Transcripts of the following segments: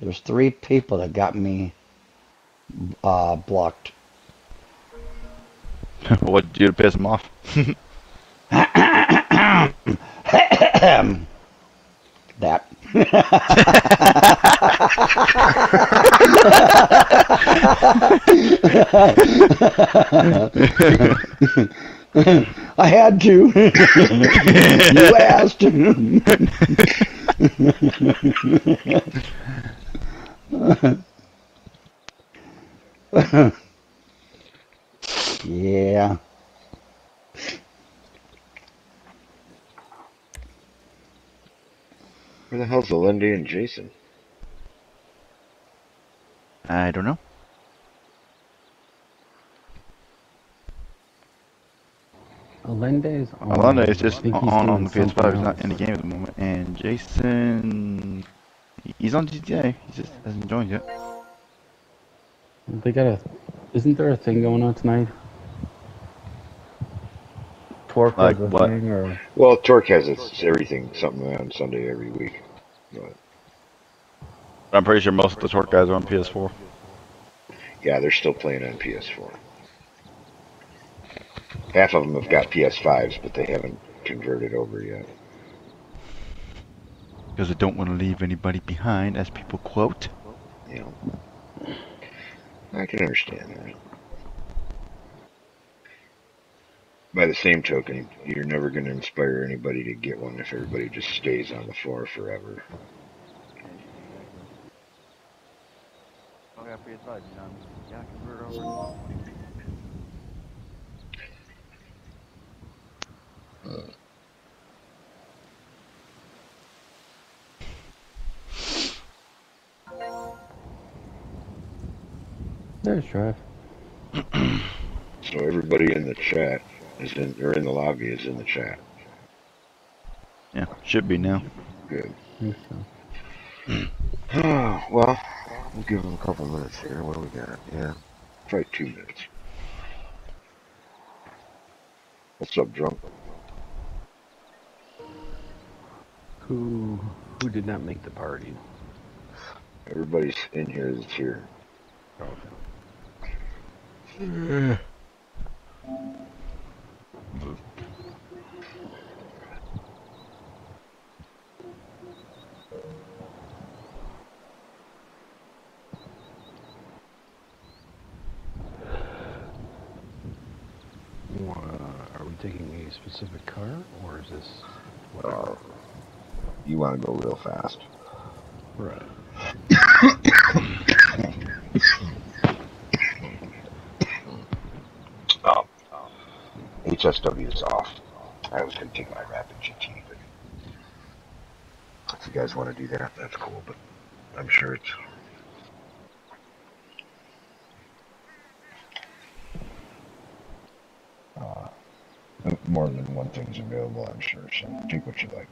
There's three people that got me uh, blocked. what did you piss them off? that. I had to. you asked. yeah. Where the hell's Lindy and Jason? I don't know. Alende is on. Alonda is just I think on on the PS5. He's not in the game at the moment. And Jason, he's on GTA. He just hasn't joined yet. They got a. Isn't there a thing going on tonight? Torque Like has a what? thing, or Well, Torque has its everything something on Sunday every week. But I'm pretty sure most of the Torque guys are on PS4. yeah, they're still playing on PS4. Half of them have got PS5s, but they haven't converted over yet. Because they don't want to leave anybody behind, as people quote. You know, I can understand that. By the same token, you're never going to inspire anybody to get one if everybody just stays on the floor forever. There's Drive. So everybody in the chat is in, or in the lobby is in the chat. Yeah, should be now. Good. I think so. well, we'll give them a couple minutes here. What do we got? Yeah, probably two minutes. What's up, drunk? Who who did not make the party? Everybody's in here that's here. Are we taking a specific car, or is this Uh, you want to go real fast? right? Oh, HSW is off. I was going to take my Rapid GT, but if you guys want to do that, that's cool. But I'm sure it's uh, more than one thing's available. I'm sure. So take what you like.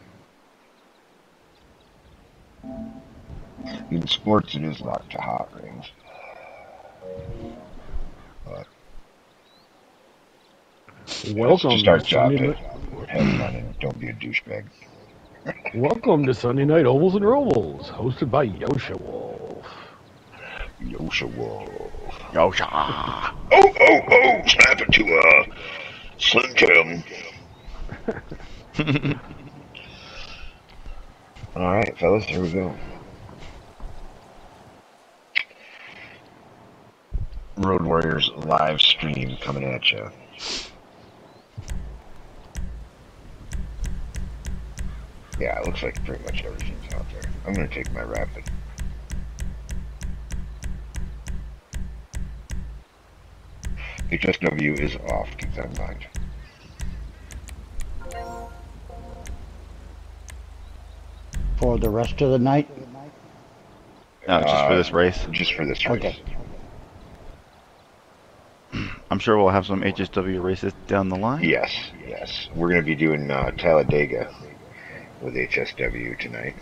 In sports, it is locked to hot rings. But Welcome just our to job Sunday to night. have fun and don't be a douchebag. Welcome to Sunday Night Ovals and Robles, hosted by Yosha Wolf. Yosha Wolf. Yosha! Oh, oh, oh! Snap it to uh, Slim Jim. All right, fellas, here we go. Road Warriors live stream coming at you. Yeah, it looks like pretty much everything's out there. I'm gonna take my rapid. HSW is off, keep that in mind. For the rest of the night? No, just for Uh, this race. Just for this race. Okay. I'm sure we'll have some HSW races down the line. Yes, yes. We're going to be doing uh, Talladega with HSW tonight.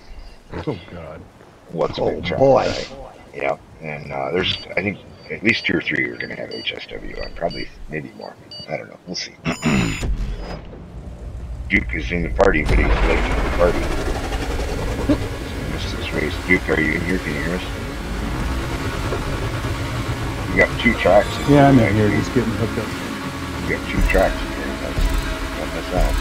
Oh God. What's a Oh, big track boy. tonight. Yep. And uh, there's, I think, at least two or three are going to have HSW on. Probably, maybe more. I don't know. We'll see. Duke is in the party, but he's late to the party. He missed his space. Duke, are you in here? Can you hear us? You got two tracks. Yeah, I'm in here, just getting hooked up. You got two tracks in here. That's, don't miss out.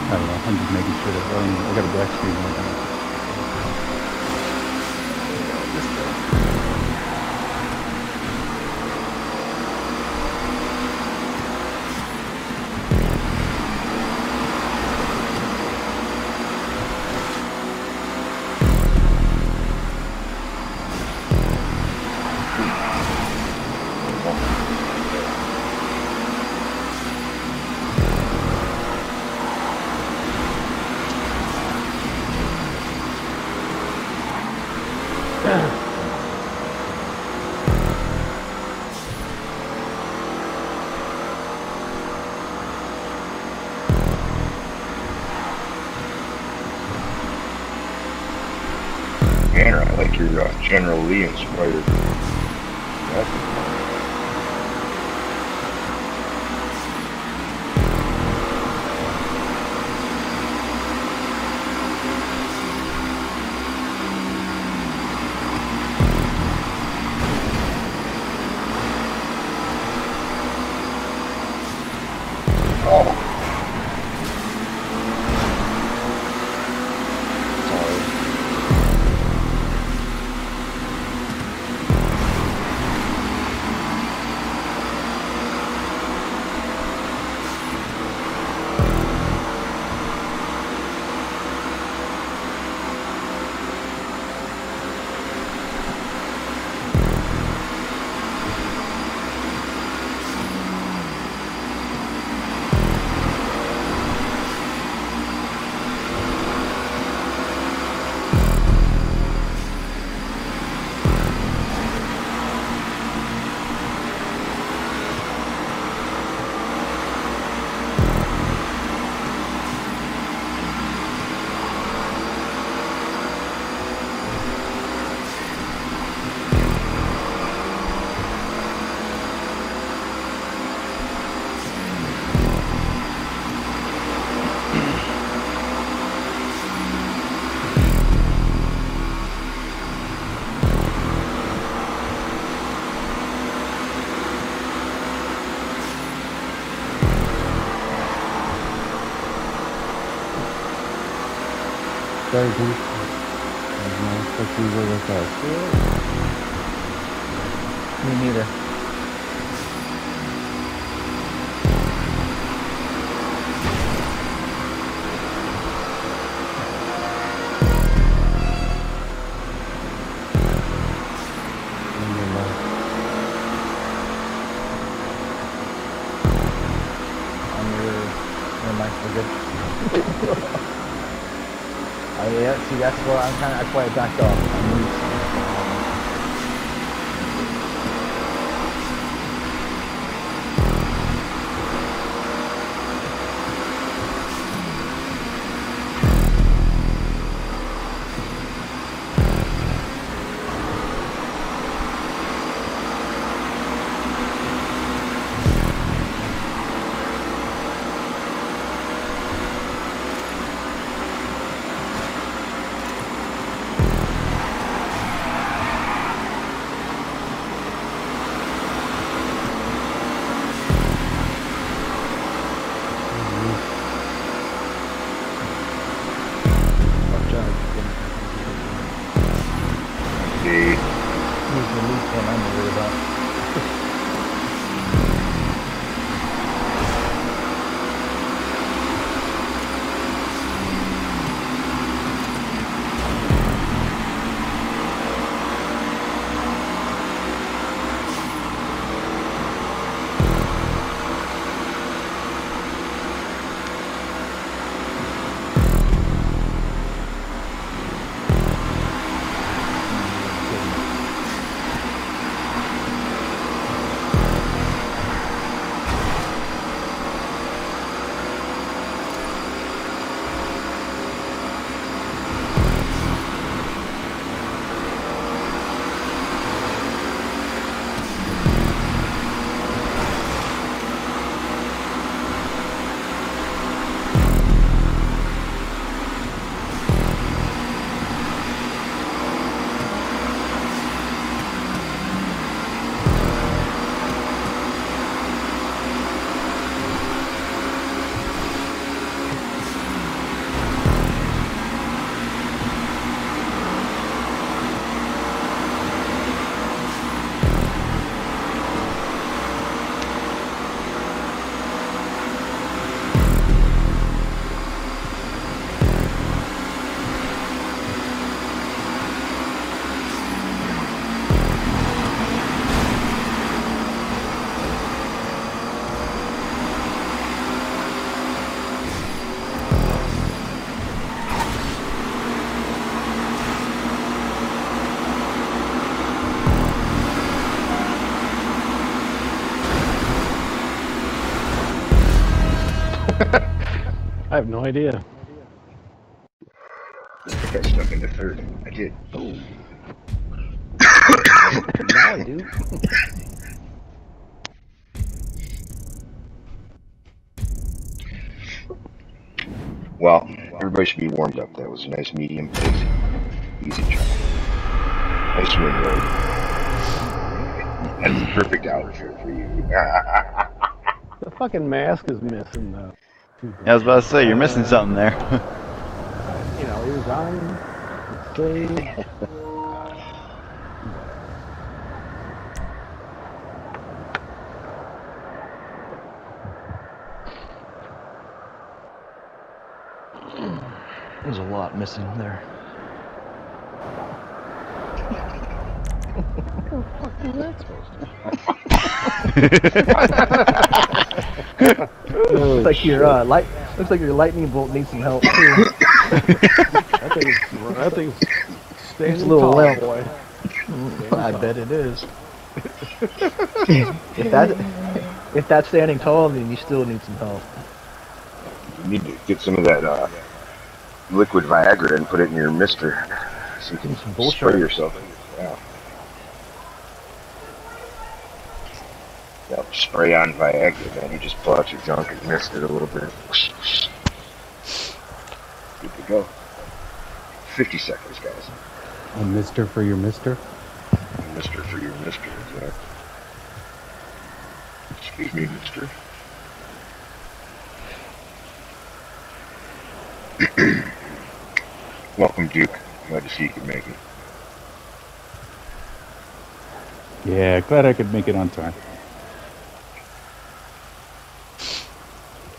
I don't know, I'm just making sure that, I, mean, I got a black screen on. Tanner, General Lee inspired. Sorry, Pete. There's no such easy as that's where I'm kind of, I backed off. Have no idea. I I stuck into third. I did. now I do. Well, everybody should be warmed up. That was a nice medium pace. Easy job. Nice win, Road. That's the perfect outfit for you. The fucking mask is missing though. Yeah, I was about to say, you're missing something there. You know, he was on stage. There's a lot missing there. looks like your uh, light. Looks like your lightning bolt needs some help too. That thing's, that thing's standing It's a little tall, limp. boy. I bet it is. if that if that's standing tall, then you still need some help. you need to get some of that uh, liquid Viagra and put it in your mister so you can Some spray yourself. Yeah. Yep, spray on Viagra, man. you just pull out your junk and mist it a little bit. Good to go. 50 seconds, guys. A mister for your mister? A Mister for your mister, exactly. Excuse me, mister. Welcome, Duke. Glad to see you could make it. Yeah, glad I could make it on time.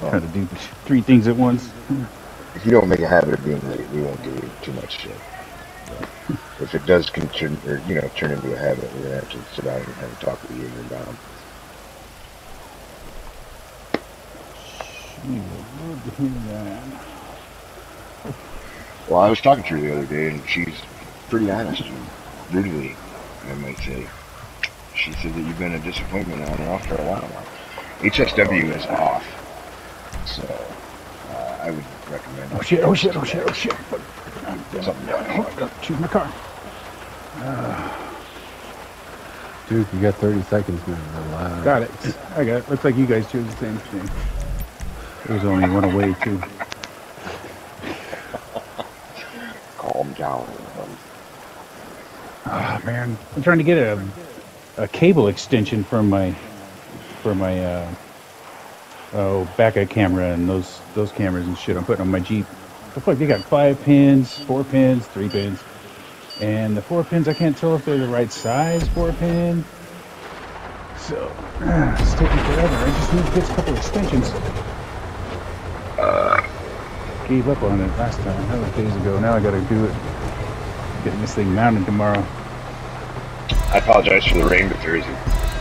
Trying to do three things at once. If you don't make a habit of being late, we won't give you too much shit. But if it does continue, or, you know, turn into a habit, we're gonna have to sit down and have a talk with you and your mom. She would love to hear that. Well, I was talking to her the other day, and she's pretty honest, and brutally, I might say. She said that you've been a disappointment on and off for a while. HSW is off, so uh, I would recommend. Oh shit, oh shit, oh shit, oh shit. Something down. Choose my car. Duke, you got 30 seconds, man. Relax. Got it. I got it. Looks like you guys chose the same thing. There's only one away too. Calm down. Ah man, I'm trying to get a a cable extension from my for my uh oh backup camera and those those cameras and shit I'm putting on my Jeep. The fuck they got five pins, four pins, three pins. And the four pins I can't tell if they're the right size four pin. So it's taking forever. I just need to get a couple extensions. Gave up on it last time. That was days ago. Now I gotta do it. Getting this thing mounted tomorrow. I apologize for the rain, but there isn't,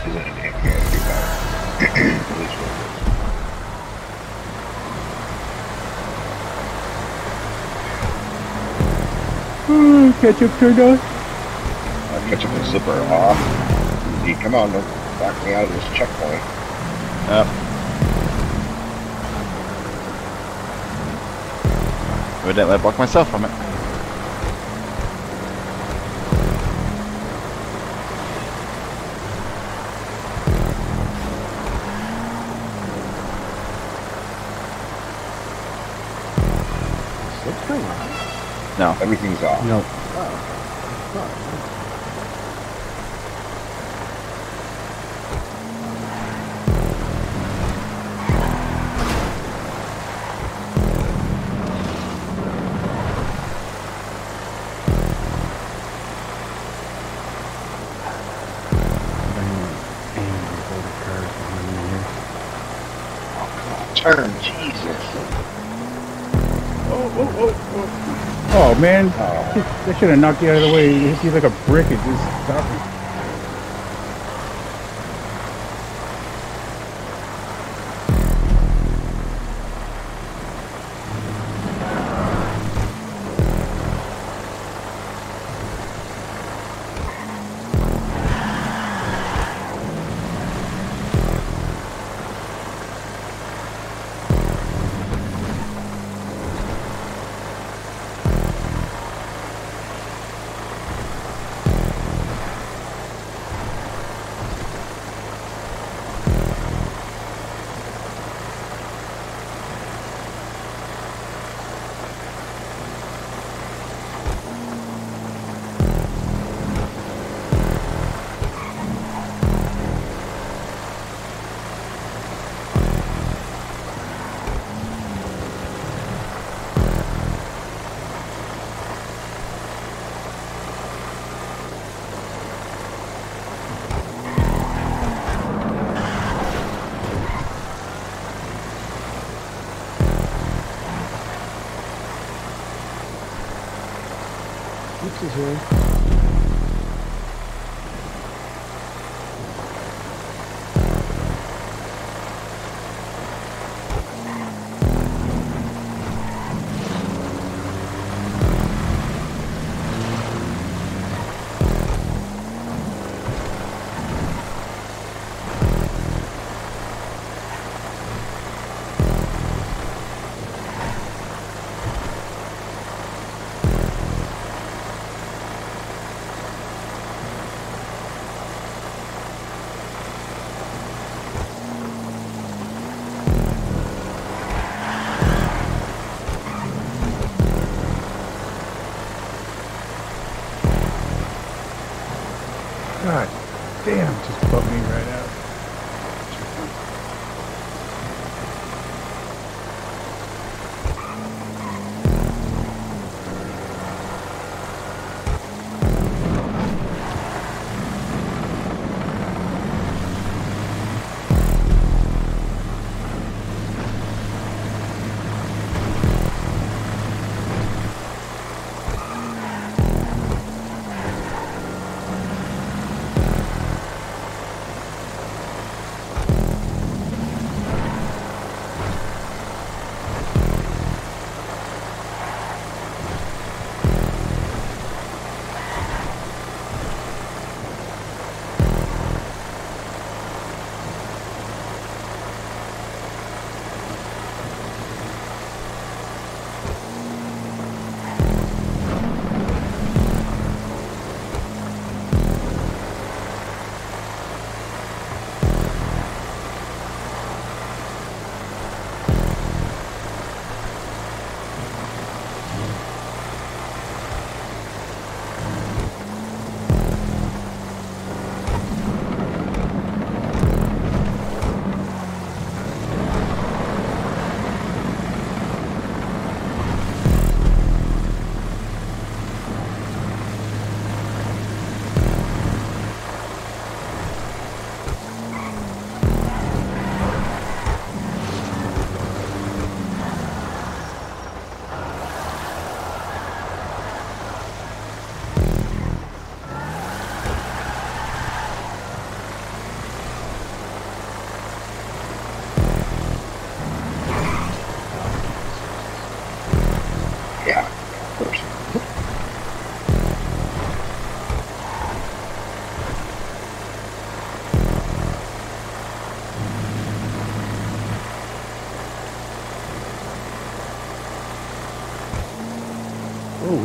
isn't a damn thing I can do about it. It is what it is. Ketchup turned on. Uh, ketchup and slipper are off. Indeed, come on, don't back me out of this checkpoint. Yep. Evidently, I blocked myself from it. Slipstream? No. Everything's off. No. Turn, Oh man, Oh, should have knocked you out of the way. It hit you like a brick. It just stopped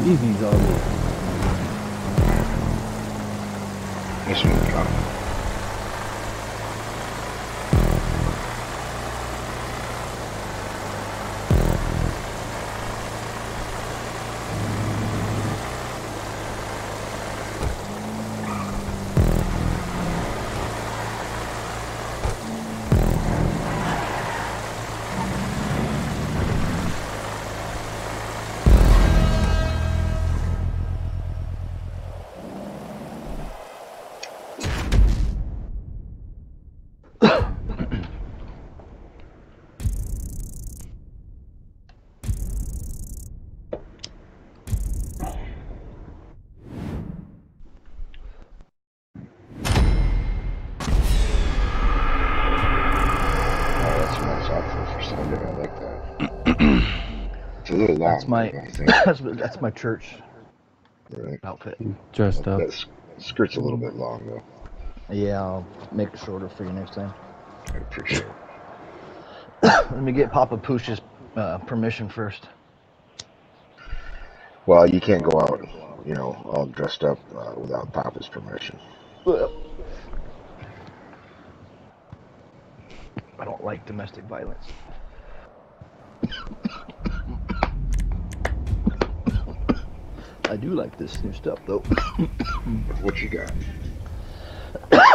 easy, doggy. That's my that's, that's my church Right. outfit. Dressed up. That skirt's a little bit long though. Yeah, I'll make it shorter for you next time. I appreciate it. Let me get Papa Pooch's uh, permission first. Well, you can't go out, you know, all dressed up uh, without Papa's permission. I don't like domestic violence. I do like this new stuff though. What you got?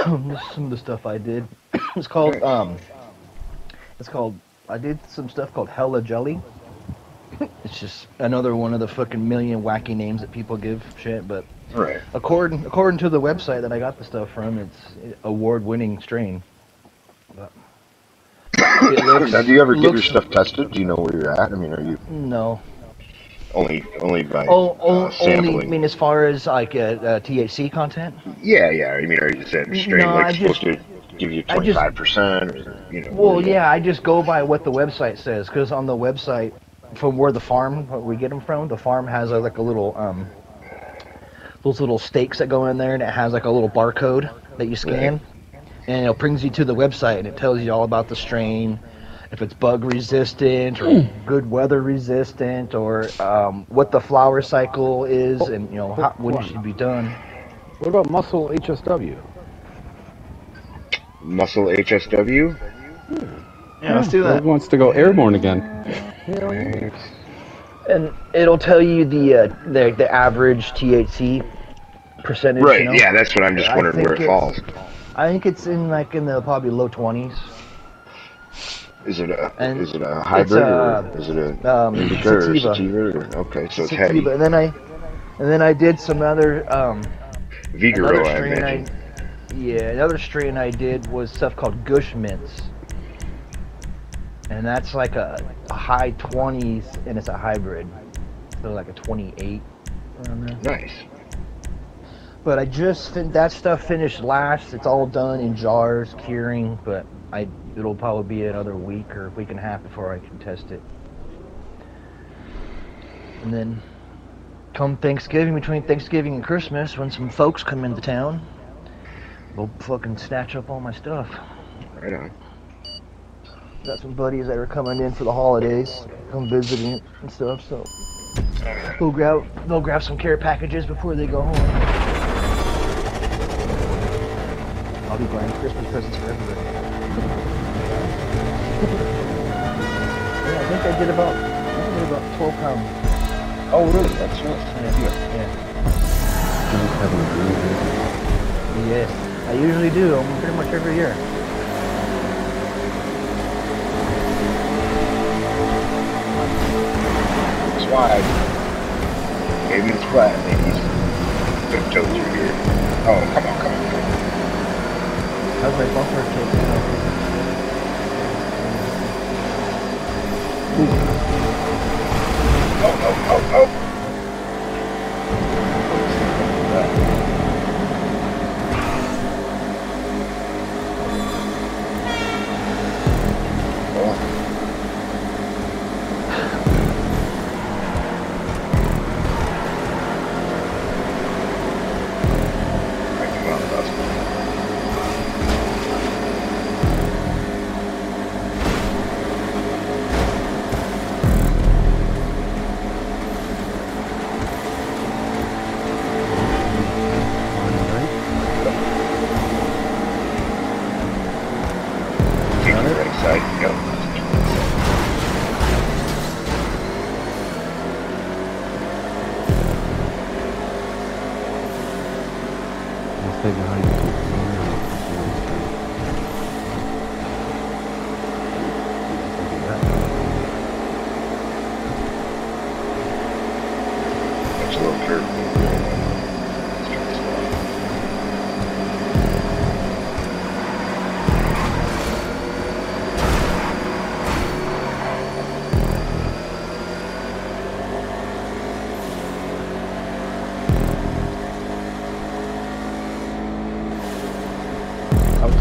Some of the stuff I did. It's called um. It's called. I did some stuff called Hella Jelly. It's just another one of the fucking million wacky names that people give shit, but Right. according according to the website that I got the stuff from, it's award-winning strain. But it looks, Now, do you ever get your stuff tested? Do you know where you're at? I mean, are you? No, only only by Oh, uh, oh only. I mean, as far as like uh, uh, THC content. yeah, yeah. I mean, are you saying straight No, like I supposed just- to give you twenty five percent, or you know? Well, yeah, I just go by what the website says because on the website, from where the farm where we get them from, the farm has a, like a little um, those little stakes that go in there, and it has like a little barcode that you scan, and it brings you to the website, and it tells you all about the strain, if it's bug resistant or good weather resistant, or um, what the flower cycle is, and you know how, when it should be done. What about muscle HSW? Muscle HSW. Yeah, let's do Greg that. wants to go airborne again. And it'll tell you the uh, the the average THC percentage. Right. You know? Yeah, that's what I'm just I wondering where it falls. I think it's in like in the probably low twenties. Is it a and is it a hybrid uh, or is it a Um, indica or sativa. Or, okay, so it's heavy. And then I, and then I did some other um, Vigoro, another I strain. I, imagine. yeah, another strain I did was stuff called Gush Mints, and that's like a, a high twenties, and it's a hybrid, so like a twenty-eight. Nice. But I just fin- that stuff finished last. It's all done in jars, curing. But I it'll probably be another week or week and a half before I can test it. And then come Thanksgiving, between Thanksgiving and Christmas, when some folks come into town, we'll fucking snatch up all my stuff. Right on. Got some buddies that are coming in for the holidays, come visiting and stuff. So they'll grab they'll grab some care packages before they go home. I'll be buying Christmas presents for everybody. I did about I think I did about twelve pounds. Oh, really? That's nice. Yeah, yeah. John's having a here. Yes, I usually do. I'm pretty much every year. That's why I gave him his flat, and he's tiptoed through here. Oh, come on, come on, come on. How's my bumper taking? Oh, oh, oh, oh.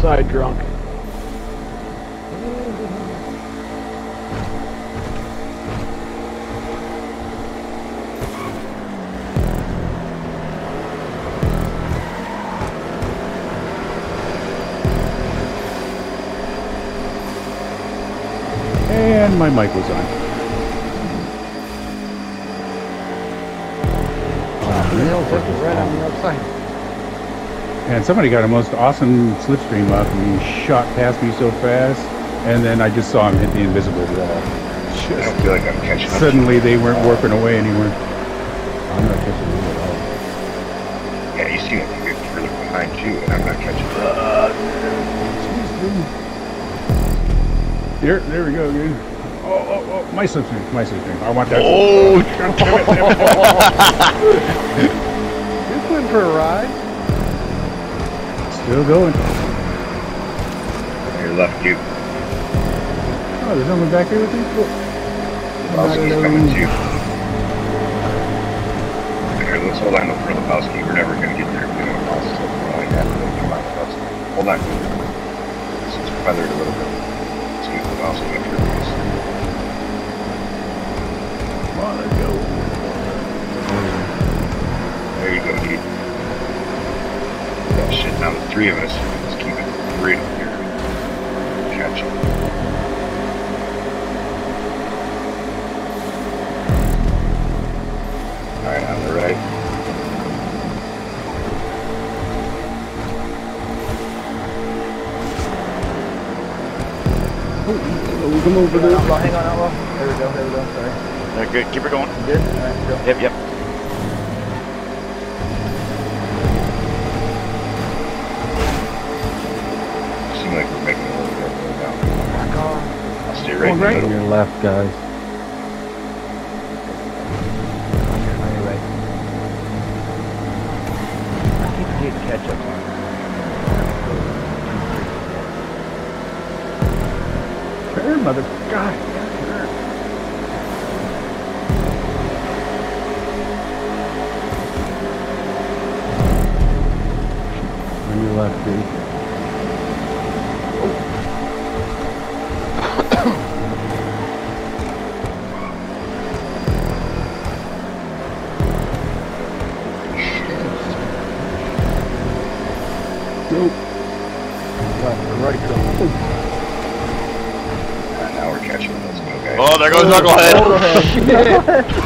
Outside drunk. And my mic was on. Somebody got a most awesome slipstream up and he shot past me so fast. And then I just saw him hit the invisible wall. I don't feel like I'm catching suddenly they weren't warping away anymore. I'm not catching you at all. Yeah, you like you're further behind too, and I'm not catching up. There, there we go, dude. Oh, oh, oh, my slipstream, my slipstream. I want that. Oh, You're going for a ride? Still going. Your left, you. Oh, there's someone back here with me? Cool. Also, he's coming too. Let's hold on for Lebowski. We're never gonna get there if we don't cross over. We're only half way through Lebowski. Hold on. Let's feather it a little bit. Let's get Lebowski up here three of us. Let's keep it right up here. Catch it. Alright, on the right. We come over there. Hang on, outlaw. There we go, there we go. Sorry. Uh, good. Keep it going. You Good? Alright, go. Yep, yep. Right in the On your left, guys.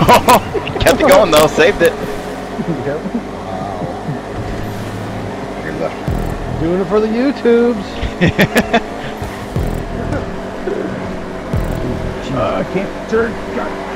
Kept it going though. Saved it. Your left. Doing it for the YouTubes. Uh, I can't turn.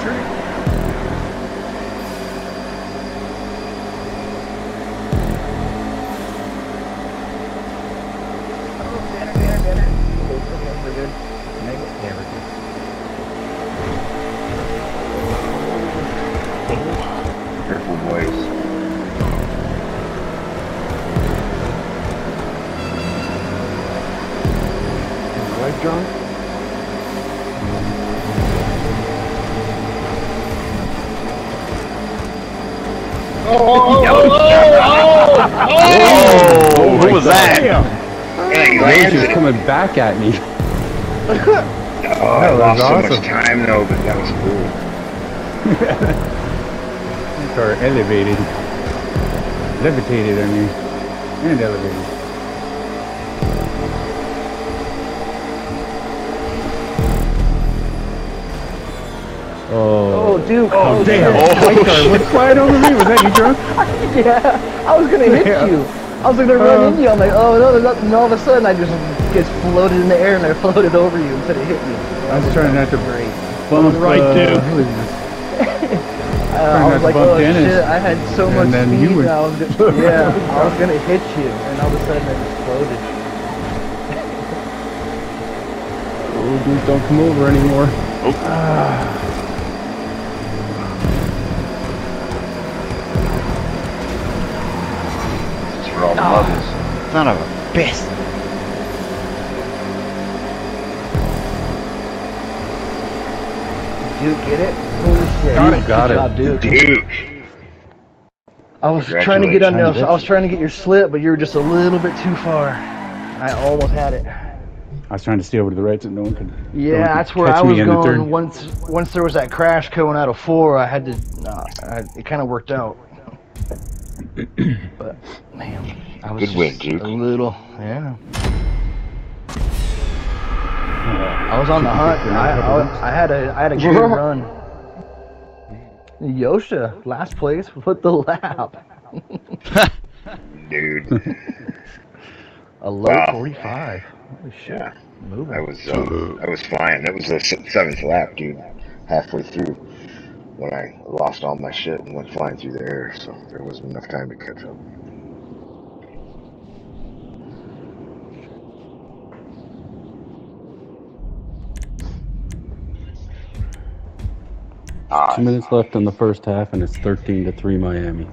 Back at me. Oh, I That lost was so awesome. much time though, but that was cool. Or elevated. Levitated, I mean. And elevated. Oh, Oh, Duke. Oh, shit. damn. Oh, car went flying over me. Was that you drunk? Yeah, I was gonna hit Yeah. you. I was gonna run Uh. into you. I'm like, oh no, there's nothing. And all of a sudden, I just gets floated in the air and I floated over you instead of hitting you. I was trying not to Great. bump. right, uh, dude. who is this? Uh, I was like, oh Dennis. shit, I had so And much then speed. you were- and I was gonna, yeah, I was gonna hit you, and all of a sudden I just floated. oh, dude, don't come over anymore. This is for all the mothers. Son of a bitch. Dude, get it? Holy shit! Got it. Got Good it. job, Duke. Dude. I was trying to get on Congratulations. your, I was trying to get your slip, but you were just a little bit too far. I almost had it. I was trying to stay over to the right so no one could. no one Yeah, could that's where catch I was going. Once once there was that crash coming out of four, I had to. Uh, I, it kind of worked out. but man, I was Good win, Duke. a little. Yeah. I was on the hunt. and I, I, I had a I had a good run. Yosha, last place with the lap. Dude. A low Wow. 45. Holy shit. Yeah. Moving. I was uh, I was flying. That was the seventh lap, dude. Halfway through, when I lost all my shit and went flying through the air, so there wasn't enough time to catch up. All Two minutes left in the first half, and it's 13 to 3 Miami.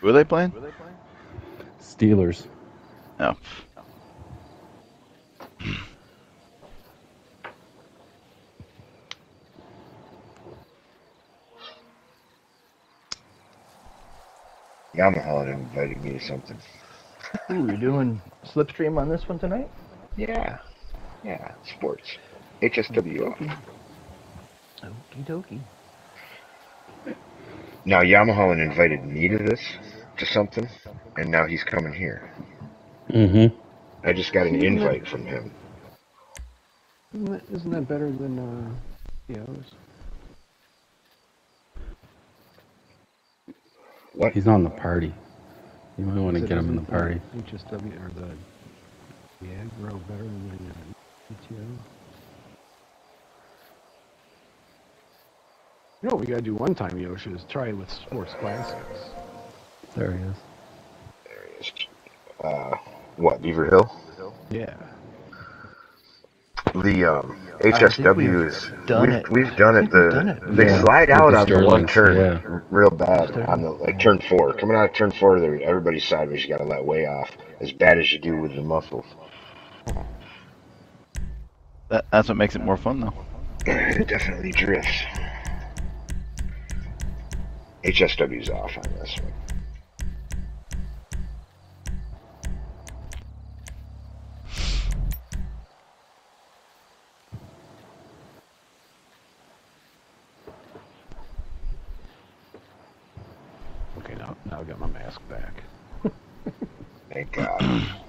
Who are they playing? Steelers. No. Yamaha invited me to something. Ooh, you're doing slipstream on this one tonight? Yeah. Yeah, sports. HSW off. Okie dokie. Now Yamaha had invited me to this, to something, and now he's coming here. Mm-hmm. I just got an invite from him. Isn't that, isn't that better than uh, POs? What? He's on the party. You might want to get him in the party. HSW or the the aggro better than the uh, You know what we gotta do one time, Yoshi, is try it with sports classics. There he is. There he is. Uh, what? Beaver Hill? Yeah. The um, think HSW we've is done we've, it. we've done it. The done it. they Yeah, slide out the on the one turn yeah. real bad on the like turn four. Coming out of turn four, there everybody's sideways. You got to let way off as bad as you do with the muscles. That, that's what makes it more fun, though. It definitely drifts. HSW's off on this one. Okay, now now I got my mask back. Thank God.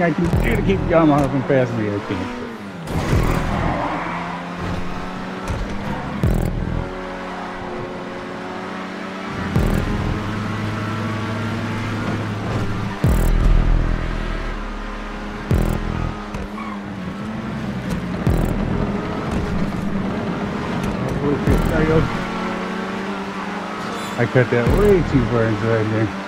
anything I can do to keep Yamaha from passing me, I can't. I cut that way too far inside there.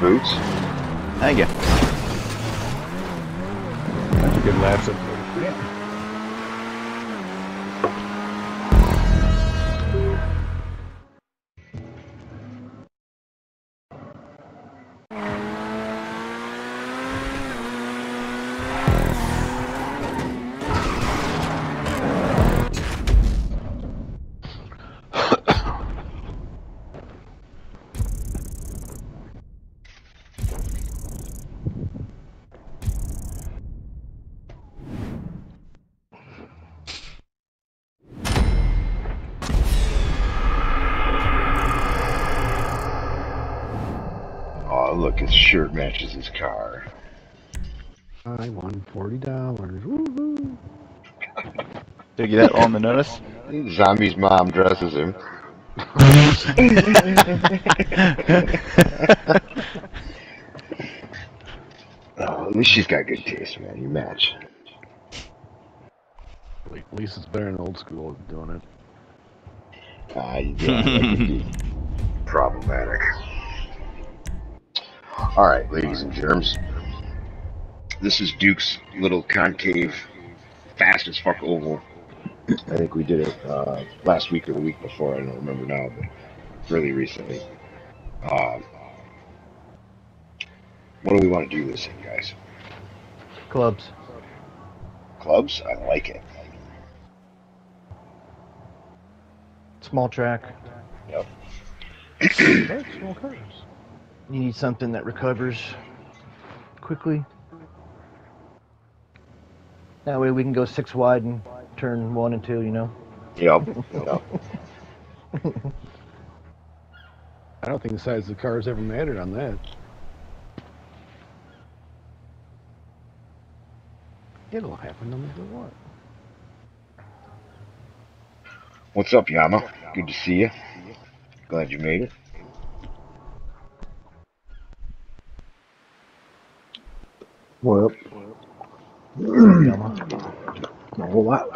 Boots. Car. I won forty dollars. Woohoo! Did you get that on the notice? Zombie's mom dresses him. Oh, at least she's got good taste, man. You match. At least it's better than old school doing it. Ah, you yeah, that could be problematic. All right, ladies and germs. This is Duke's little concave, fast as fuck oval. I think we did it uh, last week or the week before. I don't remember now, but really recently. Um, what do we want to do this in, guys? Clubs. Clubs? I like it. Small track. Right, small cars. You need something that recovers quickly. That way we can go six wide and turn one and two, you know? Yep. yep. I don't think the size of the cars ever mattered on that. It'll happen no matter what. What's up, Yama? Good to see you. Glad you made it. Well, Yama. a whole lot.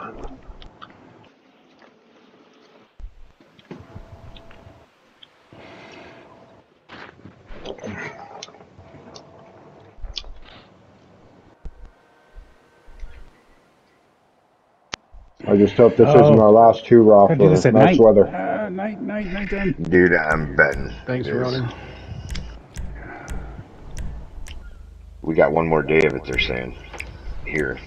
I just hope this isn't Oh. our last two Gotta this for nice night. weather. Uh, night, night, night time. Dude, I'm betting. Thanks for running. We got one more day of it, they're saying. Here.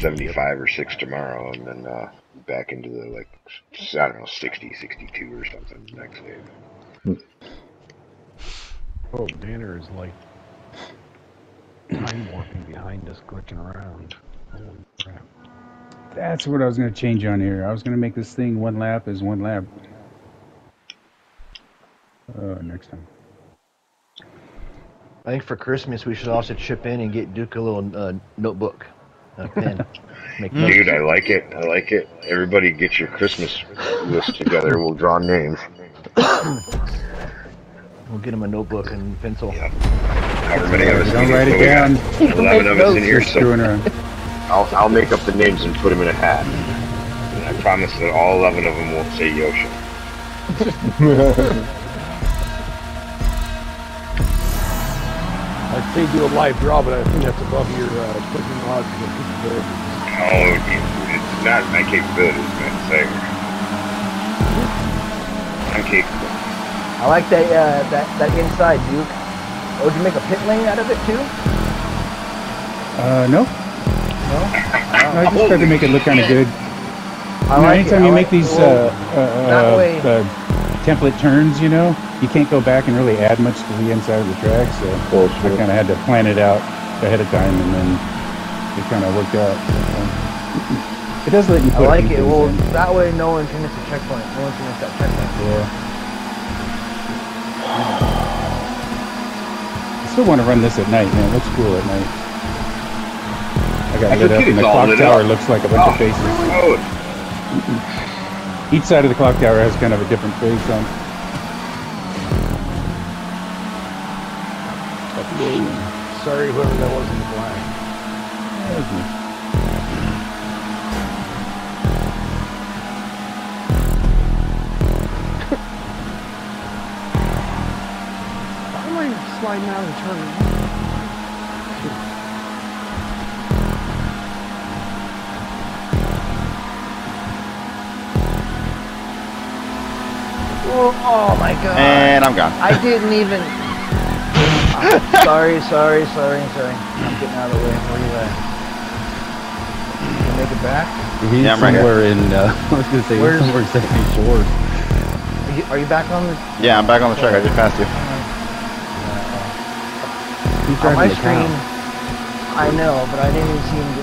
75 or 6 tomorrow, and then uh, back into the, like, I don't know, 60, 62 or something next day. Oh, Danner is like time warping behind us, glitching around. That's what I was gonna change on here. I was gonna make this thing one lap is one lap. Uh, next time. I think for Christmas we should also chip in and get Duke a little uh, notebook, a pen. Make. Dude, I like it. I like it. Everybody get your Christmas list together. We'll draw names. We'll get him a notebook and pencil. However many of us Don't write it down. 11 of us in here, so screwing around. I'll, I'll make up the names and put them in a hat. And I promise that all 11 of them won't say Yosha. I'd say do a live draw, but I think that's above your uh, clicking odds of capability. Oh, it's not my capabilities, man. Say, I'm capable. I like that uh, that that inside, Duke. Oh, did you make a pit lane out of it too? Uh, no. No. I just tried to make it look kind of good. I You know, like anytime it. I you like make these uh, uh, that uh, way- uh, template turns, you know, you can't go back and really add much to the inside of the track. So I Bullshit. kind of had to plan it out ahead of time, and then it kind of worked out. So, it does let you put a like it. Well, in. that way no one can miss a checkpoint. No one can miss that checkpoint. Yeah. I still want to run this at night, man. It looks cool at night. I got That's lit up, and the clock tower up. looks like a bunch Oh, of faces. Each side of the clock tower has kind of a different face on. Sorry, whoever that was in the black. Why am I sliding out and turning? Oh, oh my god. And I'm gone. I didn't even. Ah, sorry, sorry, sorry, sorry. I'm getting out of the way. Where you at? Can you make it back? He's Yeah, I'm right here. somewhere in, uh, I was gonna say, Where's- he's somewhere in 74. Are you, are you back on the? Yeah, I'm back on the track. I just passed you. He's On my driving the screen, cow. I know, but I didn't even see him. do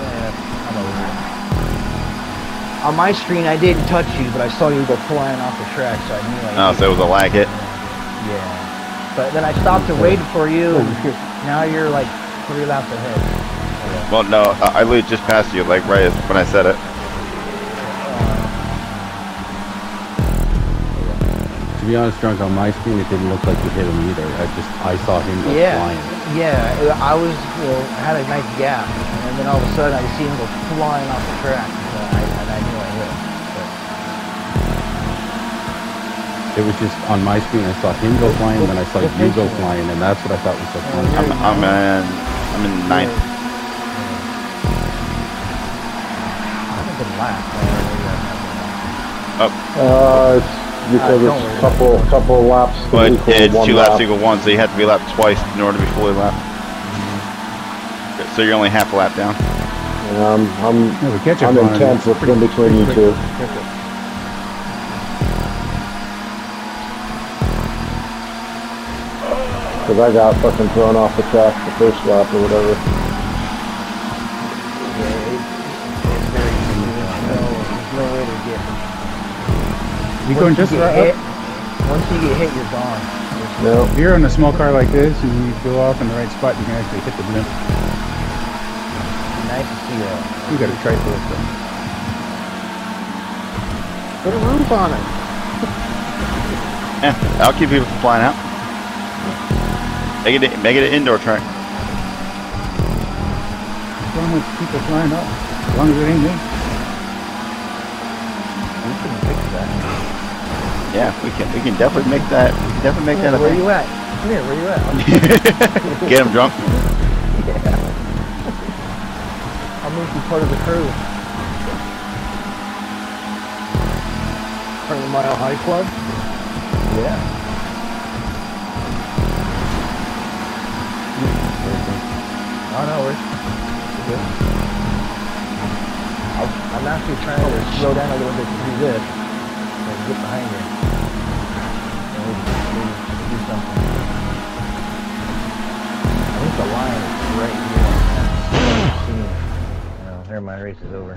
On my screen, I didn't touch you, but I saw you go flying off the track, so I knew I. Oh, so it was a lag hit. Yeah. But then I stopped and waited for you, and oh, now you're like three laps ahead. Well, no, I I literally just passed you, like right when I said it. To be honest, drunk on my screen, it didn't look like you hit him either. I just, I saw him go Yeah, flying. yeah. I was, you know, I had a nice gap, and then all of a sudden I see him go flying off the track, and I, and I knew I hit him. It was just on my screen. I saw him go flying, then I saw you go flying, and that's what I thought was so funny. I'm, I'm in, I'm in ninth. I haven't been last. Uh, it's because Uh, it's a couple, couple laps. But it's two laps lap. equal one, so you have to be lapped twice in order to be fully lapped. So you're only half a lap down. And I'm, I'm, No, catch I'm in tenth in between you two. Cause I got fucking thrown off the track the first lap or whatever. It's very easy. There's no, there's no way to get. You going Once you just get right hit, up? once you get hit, you're gone. No, If you're in a small car like this and you go off in the right spot, you can actually hit the blimp. Nice to see that. You got to try for it though. Put a roof on it. Yeah, I'll keep people from flying out. Make it, make it an indoor track. fun with people flying up. As long as it ain't me. We can fix that. Yeah, we can we can definitely make that. We can definitely make Yeah, that a where thing. you at? Come here, where you at? Get him drunk. yeah. I'll make you part of the crew. Part of the Mile High Club. Yeah. Oh no, we're we're good. I'll- I'm actually trying to slow down a little bit to do this. So I can get behind you. And we can maybe do something. I think the line is right here. No, there my race is over.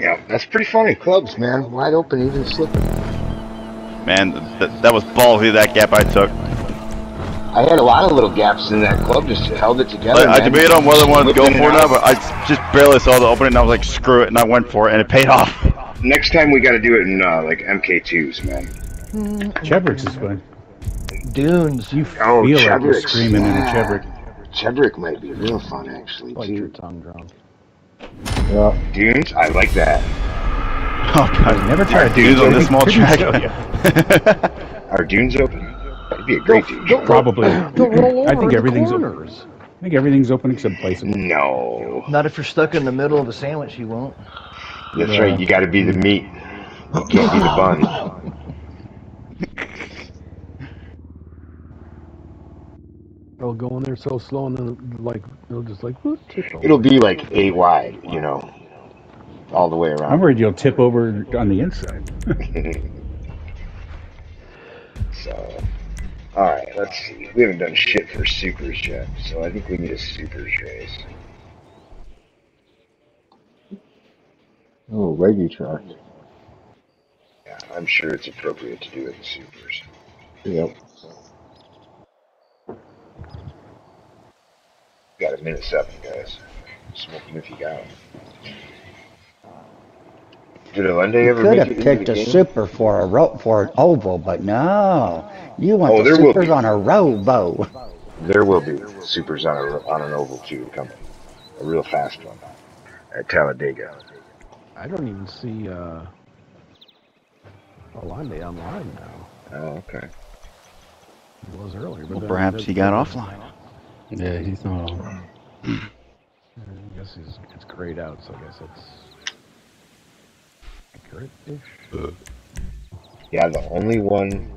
Yeah, that's pretty funny. Clubs, man, wide open, even slipping. Man, th- that was ballsy that gap I took. I had a lot of little gaps in that club, just held it together. Like, I debated on whether I wanted to go Whipping for it or not, but I just barely saw the opening and I was like, screw it, and I went for it, and it paid off. Next time we got to do it in uh, like MK2s, man. Chebricks is fun. Dunes. You Oh, feel like you're Chebricks, screaming in a yeah. Chebrick. Chebrick might be real fun, actually, Like your tongue drum. Yeah. Dunes, I like that. Oh god, i Never tried Dunes on this small track. tell ya. Are dunes open? That'd be a great dune. track. Probably. Don't roll I think in everything's the open. corners. I think everything's open except bicycle. No. Not if you're stuck in the middle of a sandwich, you won't. That's Yeah. right. You got to be the meat. You can't be the bun. They'll go in there so slow and then like they'll just like whoop, tip. It'll be like a wide, you know, all the way around. I'm worried you'll tip over on the inside. so, all right. Let's see. We haven't done shit for supers yet, so I think we need a supers race. Oh, reggae track. Yeah, I'm sure it's appropriate to do it in supers. Yep. Got a minute seven, guys. Smoke them if you got them. Did Alende ever Could make have it picked a game? super for a ro- for an oval, but no. You want Oh, the there supers on a robo. There will be supers on a, on an oval too coming. A real fast one at Talladega. I don't even see uh Alande online now. Oh, okay. It was earlier, but Well, perhaps he got offline. Yeah, he's not on. I guess he's, it's grayed out, so I guess it's accurate-ish. Yeah, the only one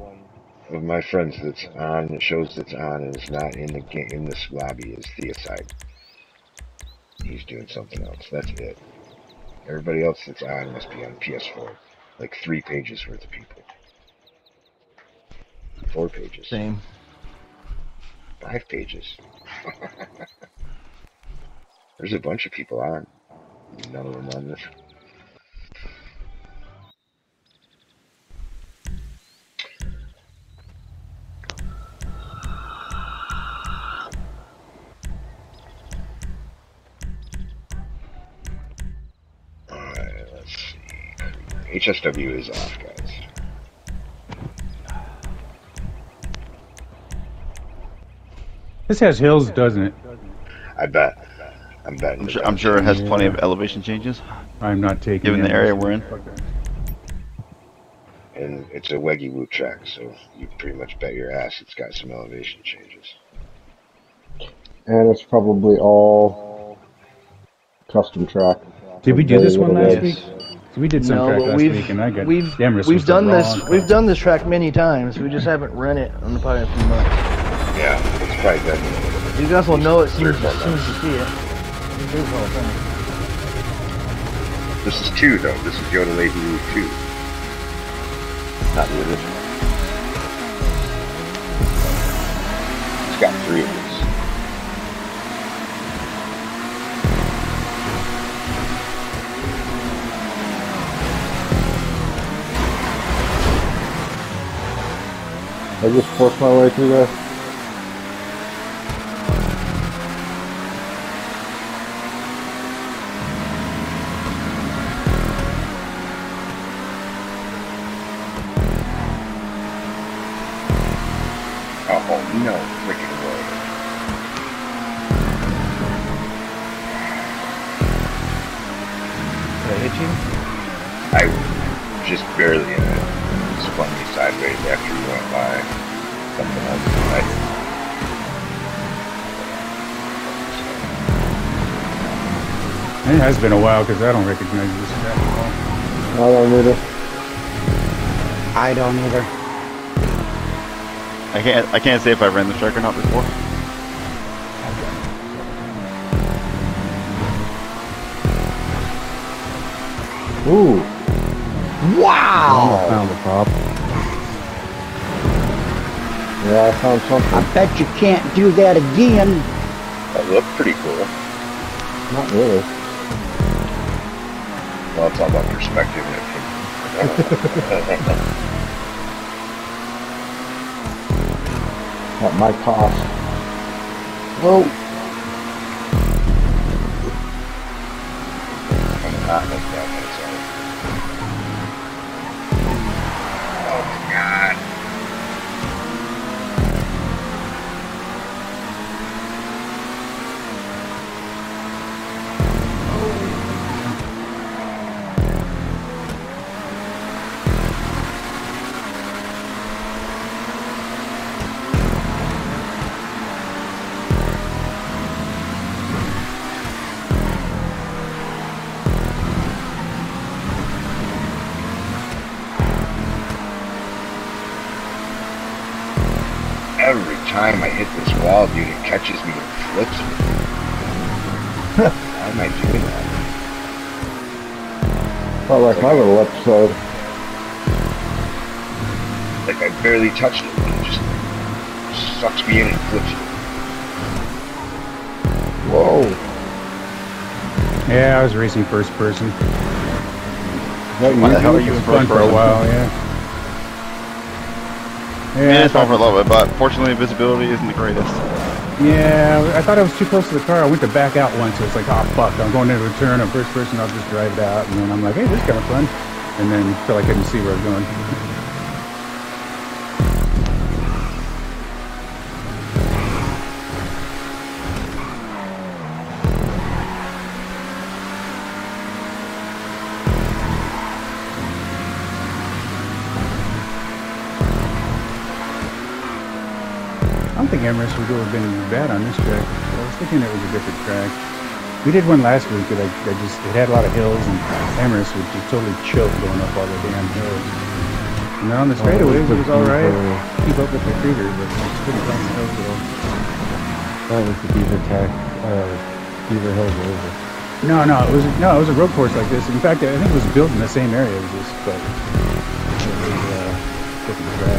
of my friends that's on that shows that's on and is not in the game in this lobby is Theoside. He's doing something else. That's it. Everybody else that's on must be on PS4. Like three pages worth of people. Four pages. Same. Five pages. There's a bunch of people on. None of them on this. HSW is off, guys. This has hills, doesn't it? I bet. I'm betting. I'm sure. I'm sure it has plenty of elevation changes, I'm not taking given the area we're in. And it's a Weggy Woo track, so you pretty much bet your ass it's got some elevation changes. And it's probably all custom track. Did we do this one last week? We did some No, track last we've week, and I got we've Demerys we've was the done this wrong we've done this track many times. We just haven't run it on the probably a few months. Yeah, it's probably good. You guys will know it soon as soon as you see it. You do thing. This is two though. This is Yoda Lady Woo two. Not the original. It's got three of these. I just forced my way through there. It has been a while because I don't recognize this track at all. I don't need it. I don't either. I can't I can't say if I ran the track or not before. Ooh, Wow! I Wow! found the top. Yeah, I found something. I bet you can't do that again. that looked pretty cool. Not really. It's all about perspective. At my cost. Whoa! Felt like my little episode. Like I barely touched it, and it just sucks me in and flips me. Whoa. Yeah, I was racing first person. Is that Why the hell are you in Fun first for a while, yeah. Yeah, Yeah, it's fun for a little bit, but fortunately visibility isn't the greatest. Yeah, I thought I was too close to the car. I went to back out once, so it's like, oh fuck, I'm going into a turn. I'm first person. I'll just drive it out, and then I'm like, hey, this is kind of fun. And then like I couldn't see where I was going. Would have been bad on this track. I was thinking it was a different track. We did one last week that I, I just it had a lot of hills and Emerus would just totally choke going up all the damn hills. And then on the straightaways it was all right. Keep up with the Krieger, but it's pretty the hills though. That was the Beaver Tech, uh, Beaver Hills over. No, no, it was no, it was a road course like this. In fact, I think it was built in the same area as this, but it was uh, different track.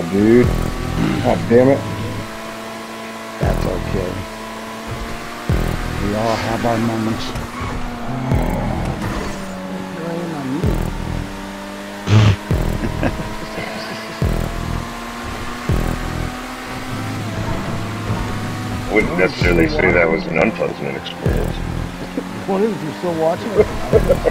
My dude. God damn it. That's okay. We all have our moments. I wouldn't necessarily say that was an unpleasant experience. What is is you're still watching it.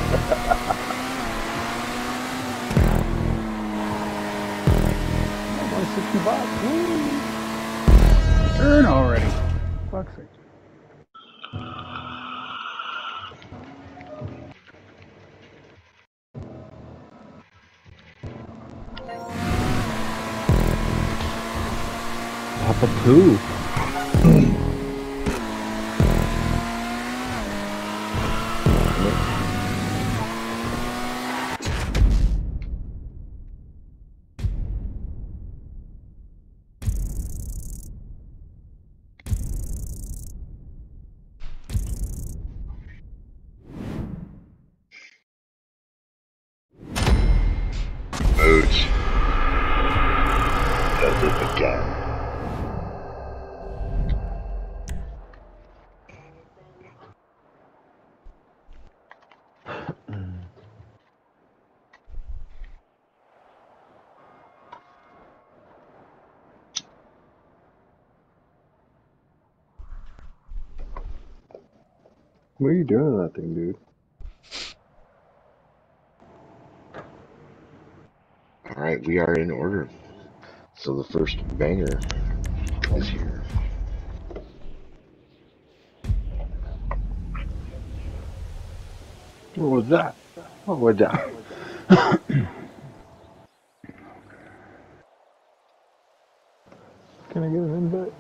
What are you doing to that thing, dude? Alright, we are in order. So the first banger is here. What was that? What was that? Can I get an invite?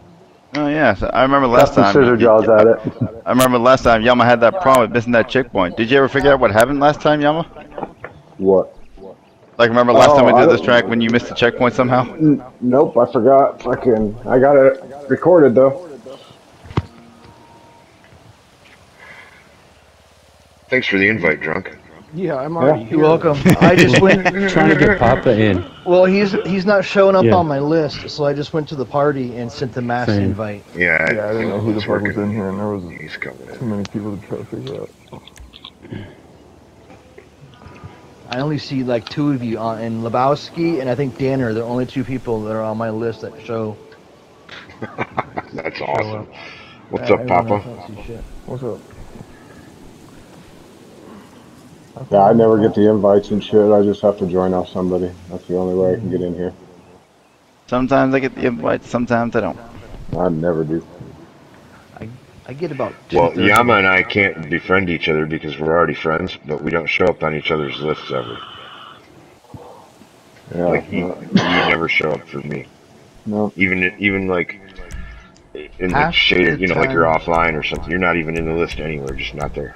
Oh yeah, so I remember last Captain time. Scissor Jaws at it. I remember last time Yama had that problem with missing that checkpoint. Did you ever figure out what happened last time, Yama? What? Like remember last Oh, time we did oh, this track when you missed the checkpoint somehow? N- nope, I forgot. Fucking, I got it recorded though. Thanks for the invite, drunk. Yeah, I'm already You're welcome. I just went. Trying to get Papa in. Well, he's he's not showing up Yeah. on my list, so I just went to the party and sent the mass Same. invite. Yeah, Yeah, I didn't know who the fuck was in here, and there was He's coming too many people to try to figure out. I only see like two of you on, and Lebowski and I think Dan are the only two people that are on my list that show. That's awesome. What's Uh, up, Papa? else don't see shit. What's up? Yeah, I never get the invites and shit. I just have to join off somebody. That's the only way I can get in here. Sometimes I get the invites, sometimes I don't. I never do. I get about. Well, two-thirds Yama and I can't befriend each other because we're already friends, but we don't show up on each other's lists ever. Yeah. Like you, no, you never show up for me. no. Even even like in the Half shaded, the you know, like you're offline or something. You're not even in the list anywhere, just not there.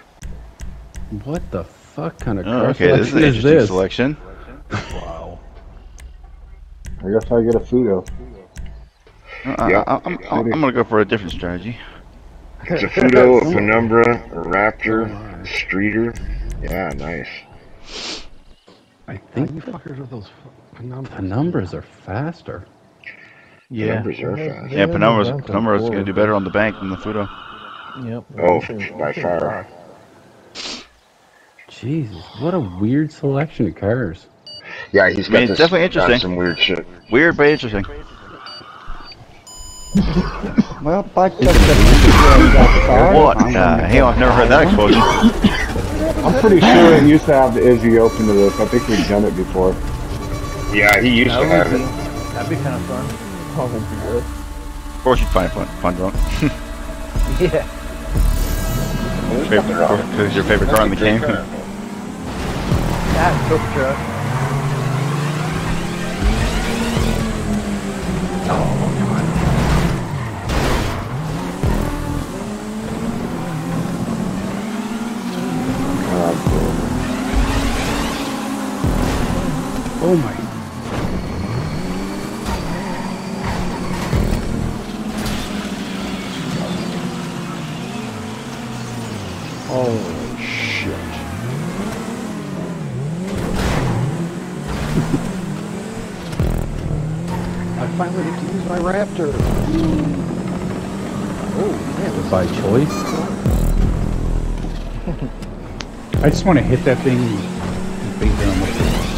What the fuck kind of Oh, car okay, this is an selection interesting this? selection. I guess I get a Futo. Uh, Yeah. I, I'm, I'm, I'm gonna go for a different strategy. It's a Futo, a Penumbra, a Raptor, a Streiter. Yeah, nice. I How think you fuckers with those fu- numbers? penumbras are faster. Yeah. Penumbras are fast. Yeah, Penumbra's, Penumbra's gonna do better on the bank than the Futo. Yep. Oh, These things- by far. Rock. Jesus, what a weird selection of cars. Yeah, he's I got mean, this, definitely got interesting. some weird shit. Weird but interesting. Well, I took the car. What? Uh, hang on, I've never heard that explosion. I'm pretty sure it used to have the Izzy open to this. I think we've done it before. Yeah, he used That to have be, it. that'd be kind of fun. Probably good. Of course you'd find it fun, fun drunk. Yeah. Because your favorite car in the game. That took truck. Oh my. Oh shit! I finally get to use my Raptor. Oh man, this By choice? I just want to hit that thing and think that I'm is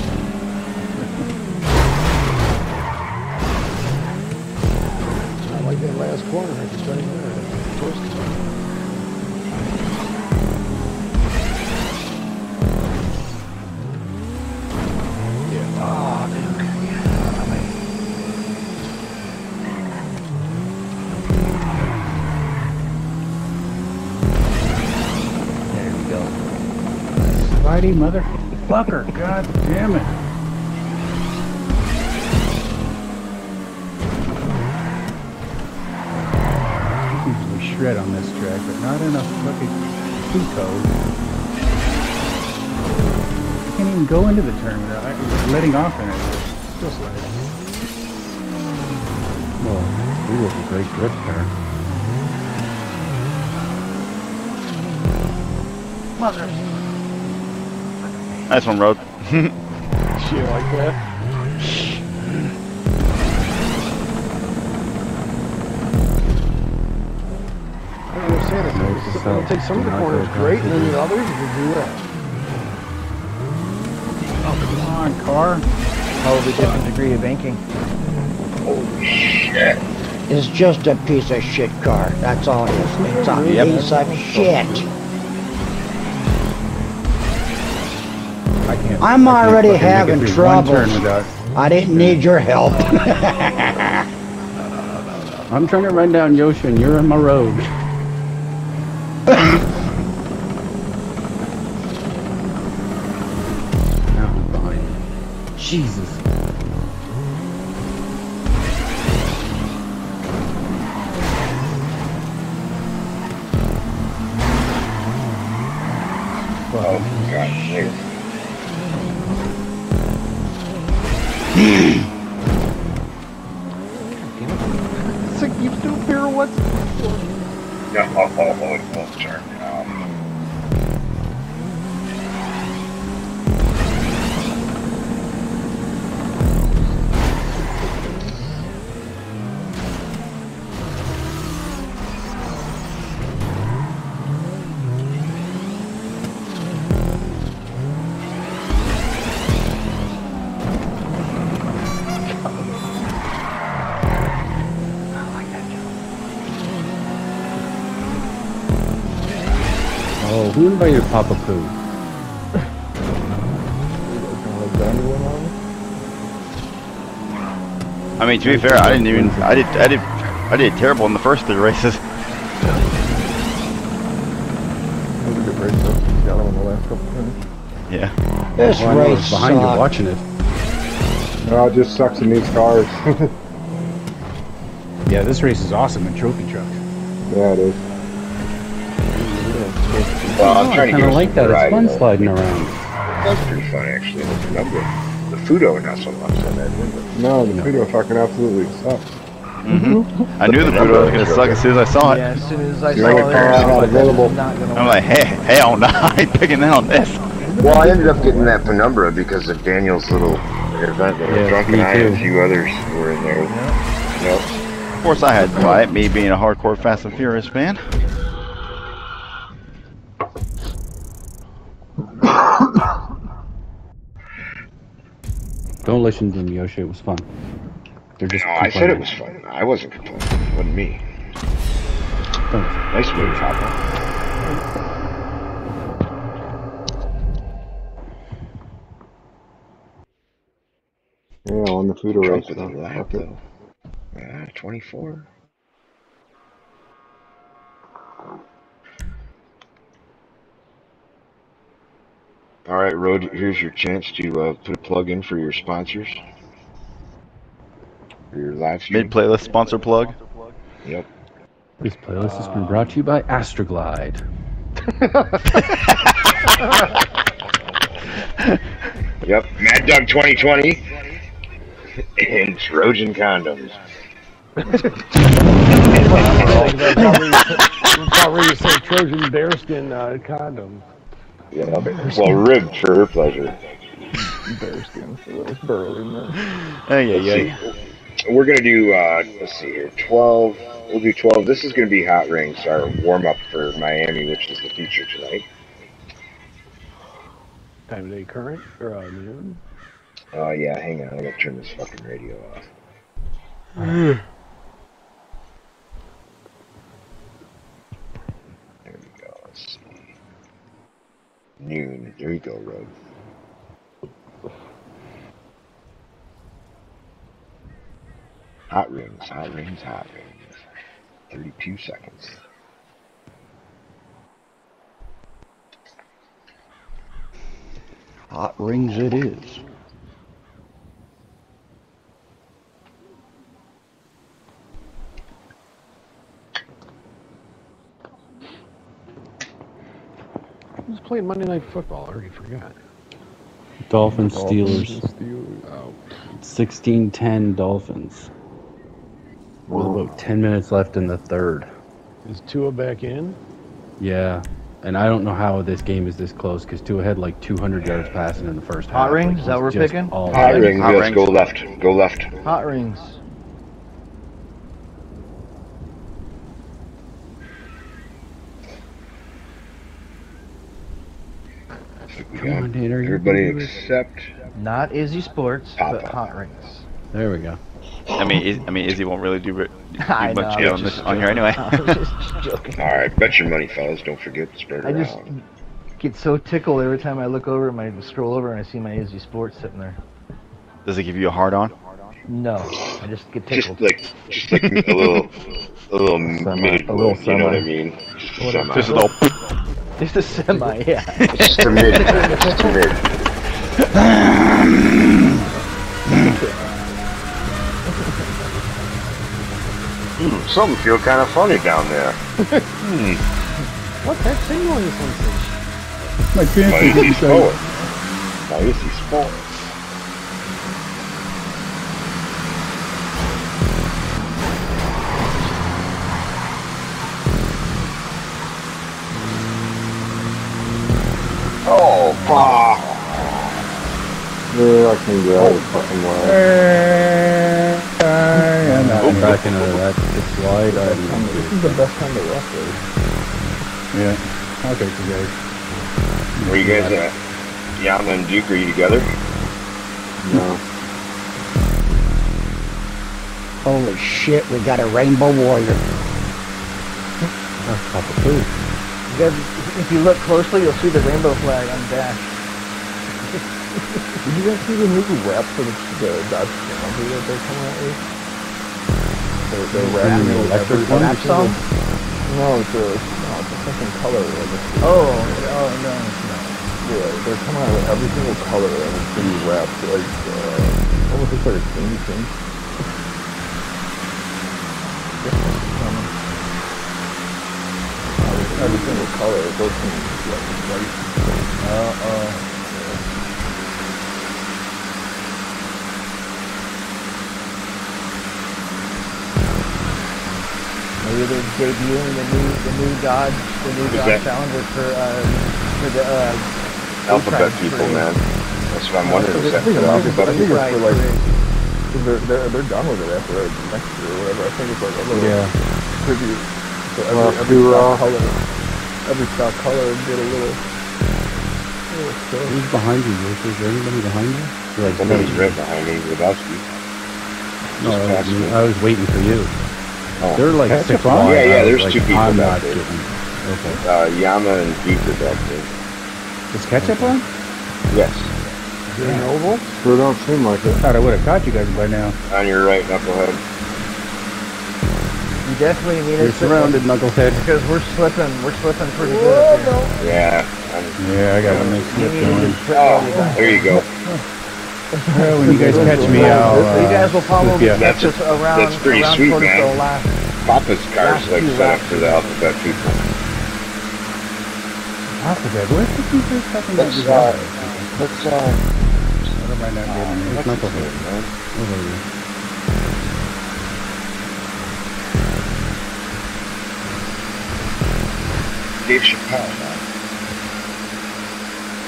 Pico. I can't even go into the turn without I- letting off in it. Still sliding. Well, he was a great drifter. Nice one, Road. Shit like that. It. Notice It's- how It'll take some of the corners great, and then the comfortable. others will do that. Oh, come on, car. How of a different degree of banking. Oh, shit. It's just a piece of shit car. That's all it is. It's a Yep. piece of shit. I can't. I'm I can't already fucking make it having through one turn troubles. without. I didn't need your help. I'm trying to run down Yoshin. you're in my road. Now I'm behind. Jesus. Oh, God. There. It's like you do pirouettes. No, oh, oh, oh, it won't turn. Who Papa Pooh? I mean, to be fair, I didn't even. I did. I did. I did terrible in the first three races. That was a good race though. Got him the last couple turns. Yeah. this Well, I know I was race behind you watching it. No, it just sucks in these cars. Yeah, this race is awesome in trophy trucks. yeah, it is. Well, I'm Oh, trying to kind give of us like that. It's fun though. sliding around. That's pretty fun, actually. The number, the Futo, not so much on that window. No, the Futo fucking absolutely sucks. hmm I knew the Futo was gonna suck as soon as I saw it. Yeah, as soon as I The saw it, car I I had was like, available. not gonna I'm like, hey, hell no, I ain't picking that on this. Well, I ended up getting that penumbra because of Daniel's little event there. Yeah, Drunk me and I and a few others were in there. Yep. Of course, I had to buy it. Me being a hardcore Fast and Furious fan. Don't listen to them, Yoshi. It was fun. They're just. No, I said it was fun. I wasn't complaining. It wasn't me. Thanks. Nice move, Papa. Yeah, on the food array. Drunk with a so lap, though. Ah, 24. All right, Road, here's your chance to uh, put a plug in for your sponsors. For your live stream. Mid playlist sponsor plug. Yep. This playlist has been brought to you by Astroglide. Yep. Mad Dog 2020 and Trojan condoms. We're probably to say Trojan bearskin uh, condom. Yeah. Well, ribbed for her pleasure. Bearskin. So it's burly, man. Oh yeah, yeah. see. We're gonna do. Uh, let's see here. Twelve. We'll do twelve. This is gonna be hot rings, our warm up for Miami, which is the feature tonight. Time of day current or uh, noon. Oh yeah, hang on. I gotta turn this fucking radio off. There we go. Let's see. Noon. There you go, Road. Hot rings, hot rings, hot rings. 32 seconds. Hot rings it is. Who's playing Monday Night Football? I already forgot. Dolphins, Dolphins Steelers. and Steelers. Oh, 16-10 Dolphins. With about 10 minutes left in the third. is Tua back in? Yeah. And I don't know how this game is this close because Tua had like 200 yards passing in the first Hot half. Hot rings? Like, Is that what we're picking? all Hot rings, Hot yes, rings. go left. Go left. Hot rings. We Come got on, Tanner. Everybody can do except Not Issi Sports, but hot rings. There we go. I mean, Iz- I mean, Issi won't really do, do I know, much I good on this on here anyway. Just joking. All right, bet your money, fellas. Don't forget to spread it I just around. get so tickled every time I look over and I scroll over and I see my Issi Sports sitting there. Does it give you a hard on? No, I just get Just tickled. like, just like a little, a little Semi- mid, a little you know what I mean? Just a semi. Just a little. Just a semi, yeah. It's just a mid. It's just a mid. Hmm, something feel kind of funny down there. What's that signal on this? My My fancy easy decided- sport. My Issi sport. Fuck. Yeah, I can get out of the fucking way. Eh, I'm not I'm in back into that slide. This is the best time to race. Yeah. Take you guys. Where you guys at? Yama and Duke, are you together? No. Holy shit, we got a rainbow warrior. That's Papa Pooh. You guys, if you look closely, you'll see the rainbow flag on the dash. Did you guys see the new rap for the, the Dodge Challenger that they're coming out with? They're, they're The rapping electric every- one? Rap song? single- No, it's a, no, it's a fucking color. Like a, Oh, oh no, no. yeah, they're coming out with every single color and it's gonna be wrapped like, uh, almost looks like a candy cane. Every single color, it goes from like white. Uh oh. Maybe they're debuting the new the new Dodge the new Who's Dodge? Challenger for uh for the uh Alphabet people, parade. man. That's what I'm wondering. Is I that think for it's- Alphabet people? for like, they're, they're, they're done with it after next year or whatever. I think it's like a little Yeah. tribute. So every, Well, every do, stock color, every stock color did a little, little. Who's behind you, Bruce? Is there anybody behind you? You're like, Somebody's right behind me, Lebowski. No, Just that past was me. me. I was waiting for you. Oh. They're like That's six a. Yeah, yeah, there's like, two people I'm back not there. getting. Okay. Uh, Yama and Duke are back there. Is ketchup on? Yes. Is it an oval? Sure don't seem like it. I thought I would have caught you guys by now. On your right, knucklehead. You definitely need You're it surrounded, Knucklehead. because we're slipping we're slipping pretty good up here. Yeah. I'm, Yeah, I got a nice slip need to going. oh, there you go. Well, when you guys catch me, I'll. So you guys will Uh, probably yeah. That's- catch us around that's pretty around sweet, sort of man. last Papa's car's Last like two set up for the alphabet people. Alphabet. Where's the two first talking about Let's, uh, let's, uh, What am I not getting? Where's what's Knucklehead? man? Over here. Dave Chappelle, man.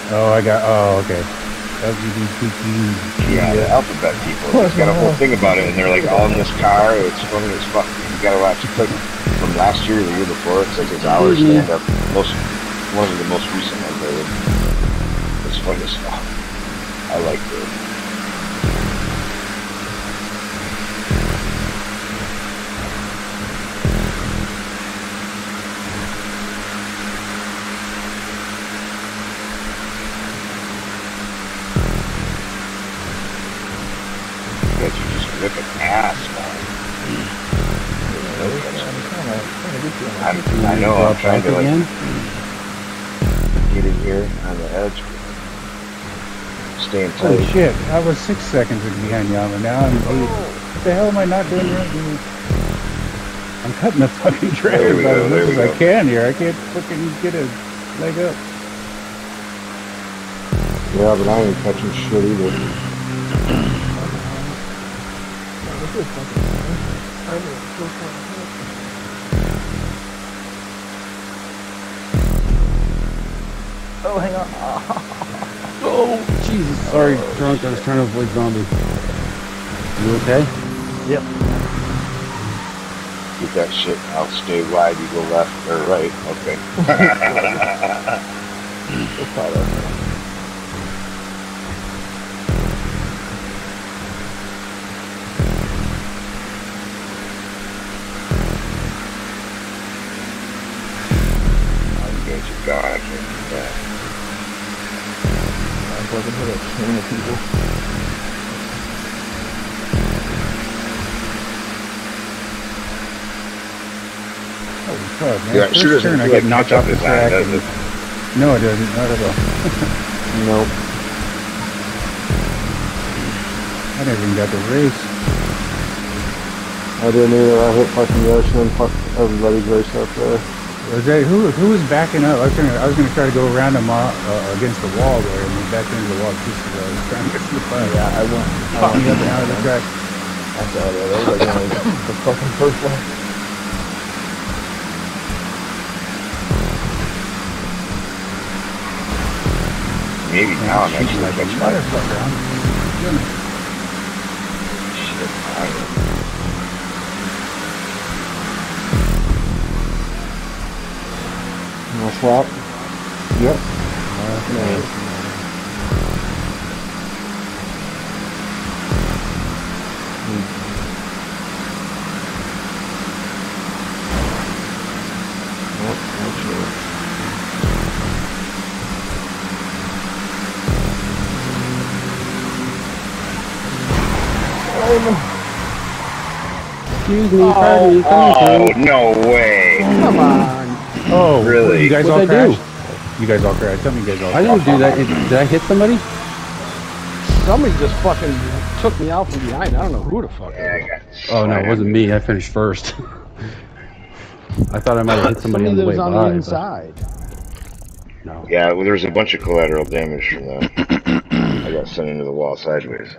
Oh, I got. Oh, okay. LGBTQ. Yeah, the alphabet people. It's got a whole thing about it, and they're like all in this car. It's funny as fuck. You gotta watch. It's like from last year or the year before. It's like his hour mm-hmm. stand up. Most, one of the most recent ones I did. It's funny as fuck. I like it. I'm, I know. I'm trying back to like again? get in here on the edge. staying Holy Oh shit! I was six seconds behind Yama. Now I'm eight. What the hell am I not doing right? dude? I'm cutting the fucking track There about go, as there much we as go. I can here. I can't fucking get a leg up. Yeah, but I ain't catching shit either. Oh, hang on. Oh, Jesus. Sorry, drunk. I was trying to avoid zombies. You okay? Yep. Keep that shit. I'll stay wide. You go left or right. Okay. Oh, you guys are gone. I can't do. I'm fucking hit a chain of people. Holy fuck, man! Yeah, it sure First doesn't turn, I get like knocked off the track. does and- it? No, it doesn't. Not at all. Nope. I never even got the race. I didn't either. I hit fucking Yoshi and fuck everybody's race up there. Who? Who was backing up? I was gonna. I was gonna try to go around him uh, uh, against the wall there, and then back into the wall just as I was trying to get to the fire. Yeah, I went. I went up and out of the track. I saw that. That was like one of the, fucking first one. Maybe now I'm actually like a motherfucker. Swap? Yep. Excuse me, pardon oh, me, coming Oh, through. no way. Come on. Oh, Really? You guys all What'd I do? crashed. You guys all crashed. Tell me you guys all. I didn't do that. Did, did I hit somebody? Somebody just fucking took me out from behind. I don't know who the fuck it Yeah, I was. Oh no, it wasn't me. I finished first. I thought I might have hit somebody on the that way was on by. the but inside. No. Yeah, well, there was a bunch of collateral damage from that. I got sent into the wall sideways.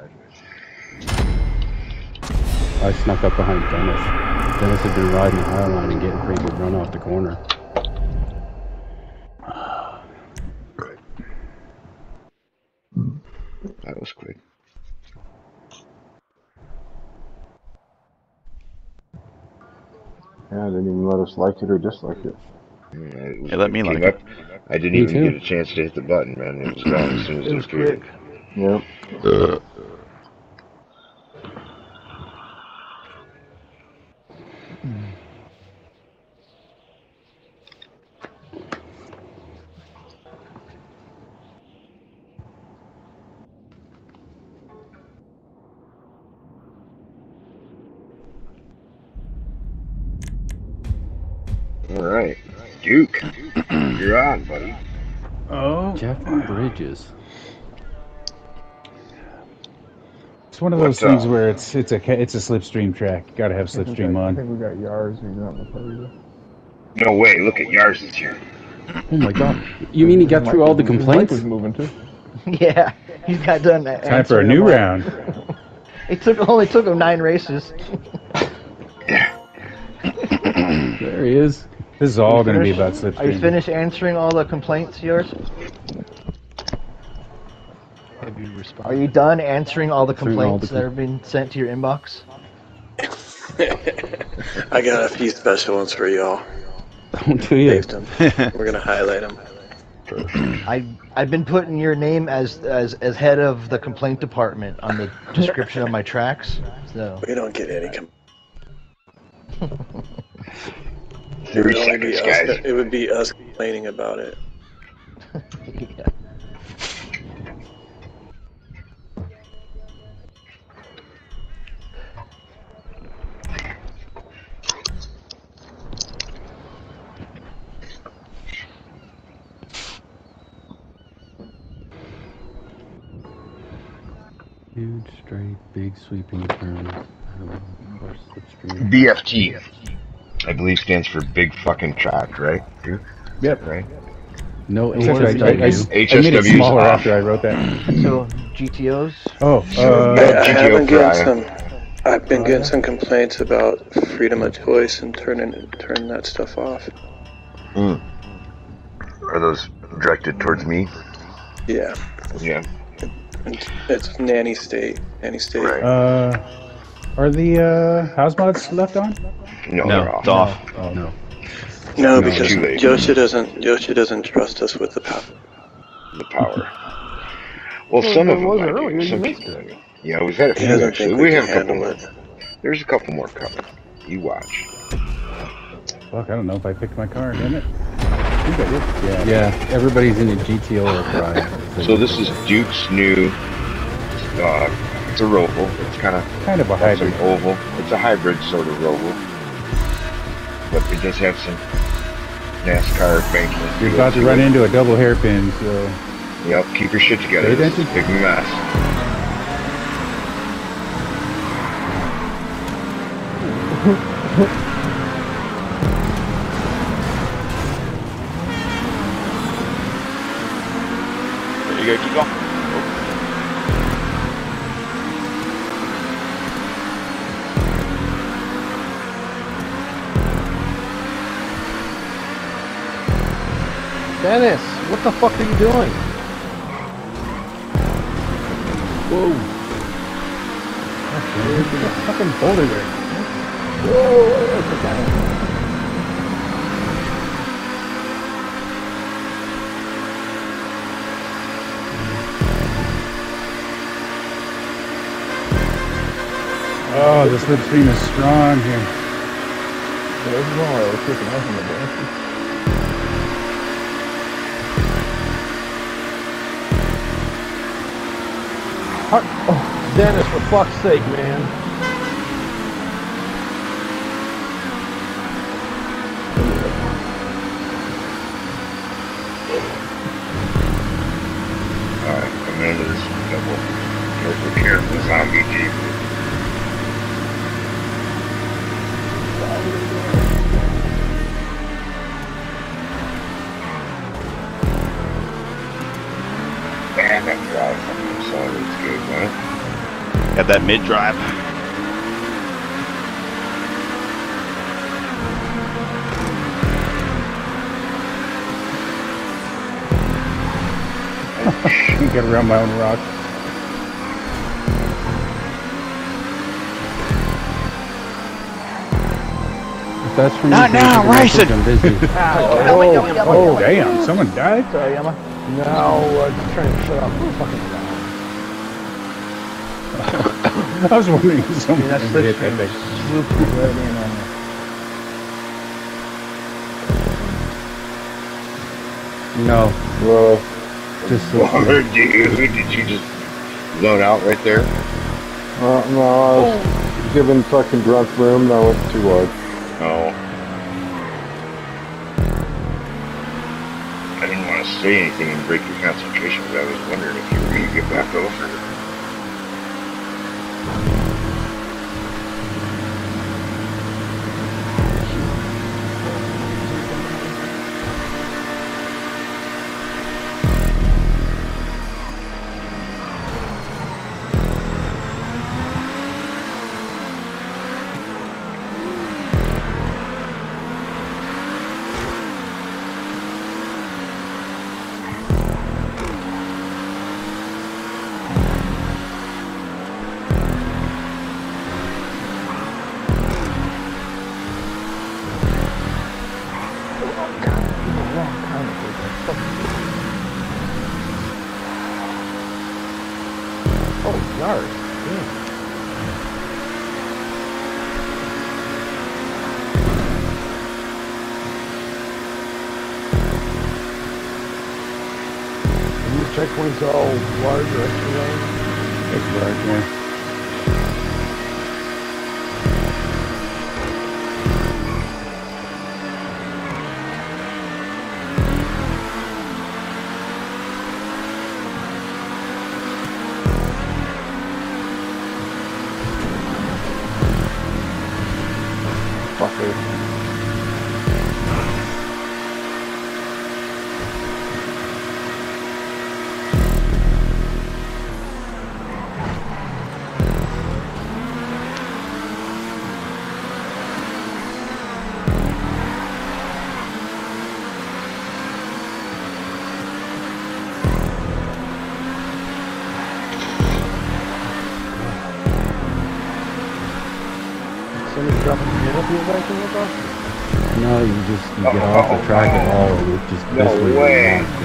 I snuck up behind Dennis. Dennis had been riding the high line and getting a pretty good run off the corner. That was quick. Yeah, they didn't even let us like it or dislike it. Yeah, it was, Yeah, let me it like came it. I didn't Me even too. get a chance to hit the button, man. It was gone as soon as It it was appeared. quick. Yep. Uh, All right, Duke, you're on, buddy. Oh, Jeff Bridges. it's one of What, those things uh, where it's it's a ca- it's a slipstream track. Got to have I think slipstream I, I think we got Yars. He's not in the Persia. No way. Look at Yars this year. Oh my god. You mean he got through all the His mic complaints? was moving too. Yeah, he's got done. that. Time for a new all. round. It took only took him nine races. There he is. This is all going to be about Slipstream. Are you finished answering all the complaints, yours? Have you responded? Are responded? you done answering all the Answering all complaints the that have been sent to your inbox? I got a few special ones for y'all. Don't do you? Them. We're gonna highlight them. I I've been putting your name as as as head of the complaint department on the description of my tracks. So We don't get any. Com- it would only be seconds, us. It would be us complaining about it. yeah. Huge, straight, big, sweeping turns. Um, of. BFT. I believe stands for big fucking track, right? Dude? Yep. Right. No Except I, I, I, I made it smaller off. after I wrote that. So GTOs. Oh, I, uh, I GTO have been getting some. I've been getting some complaints about freedom of choice and turning turning that stuff off. Mm. Are those directed towards me? Yeah, Yeah. it's, it's nanny state, nanny state. Right. uh, are the uh, house mods left on? No, No, they're off. it's off. Oh No. No, No, because too late. Yosha doesn't Yosha doesn't trust us with the power. The power. Well, Well, some of them was might earlier, be. you Some missed people. it. Yeah, we've had a few actually. We we have a couple more. it. There's a couple more coming. You watch. Fuck, I don't know if I picked my car, didn't it? I think I did. Yeah. Yeah, everybody's in a GTO or Pariah. So this is Duke's new. Uh, it's a Roval. It's kind of Kind of a has some hybrid. oval. It's a hybrid sort of Roval, but it does have some NASCAR banking. You're about to run into a double hairpin, so Yep, keep your shit together. Pay This is a big mess. there You gotta keep going. Dennis, what the fuck are you doing? Whoa. There's a fucking boulder there. Oh, the slipstream is strong here. This is no I was kicking off in the basket. Oh, Dennis, for fuck's sake, man. That mid drive. You get around my own rock. If that's from Not you, now, I'm gonna Ryson. put you. Oh, Oh, damn, someone died? Sorry, Emma. No, uh, just trying to shut up. Fucking I was wondering if someone That's hit that slipstream right in on me. No, Really? just Oh, slipstream. dude, did you just zone out right there? Uh, no, I was giving fucking drunk room, and I went too wide. No. I didn't want to say anything and break your concentration, but I was wondering if you were going to get back over. These checkpoints all large or extra large? It's large, you get off the track at all, it just No basically way. locks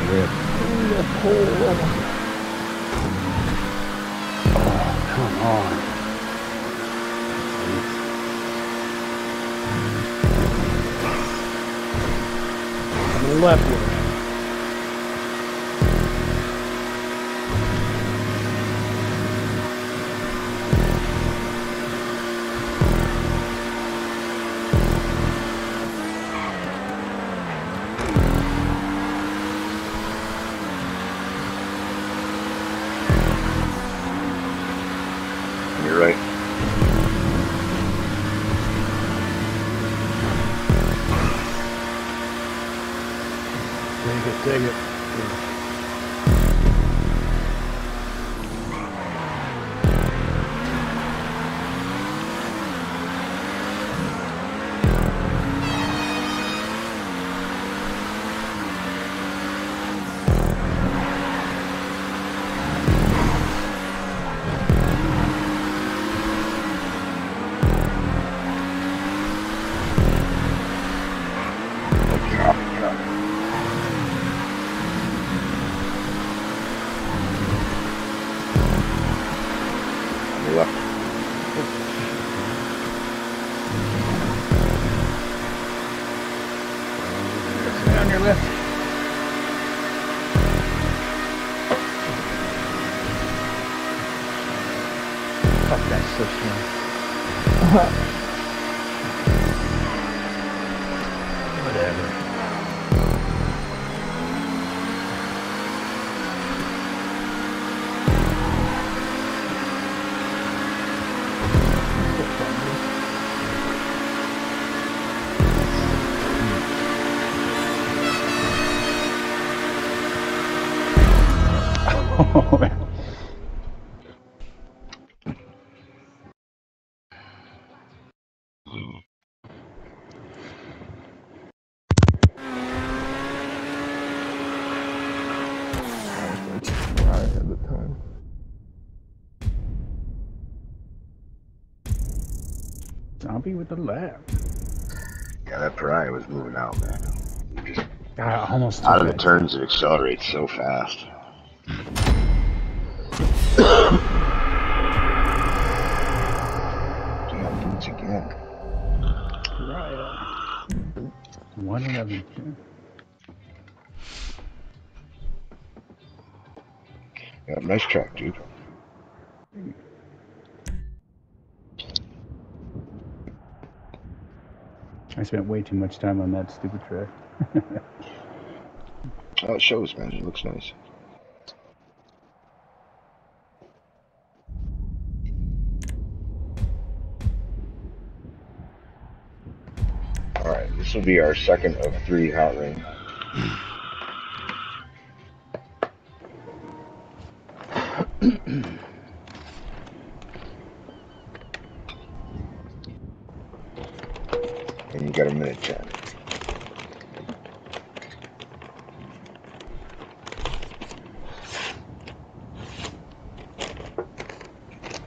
Zombie with the lap. Yeah, that pariah was moving out, man. Just God, almost out of the turns, it accelerates so fast. Damn, dudes again. One eleven. Yeah, nice track, dude. I spent way too much time on that stupid track. Oh, it shows, man. It looks nice. Alright, this will be our second of three hot rings. and you got a minute ten.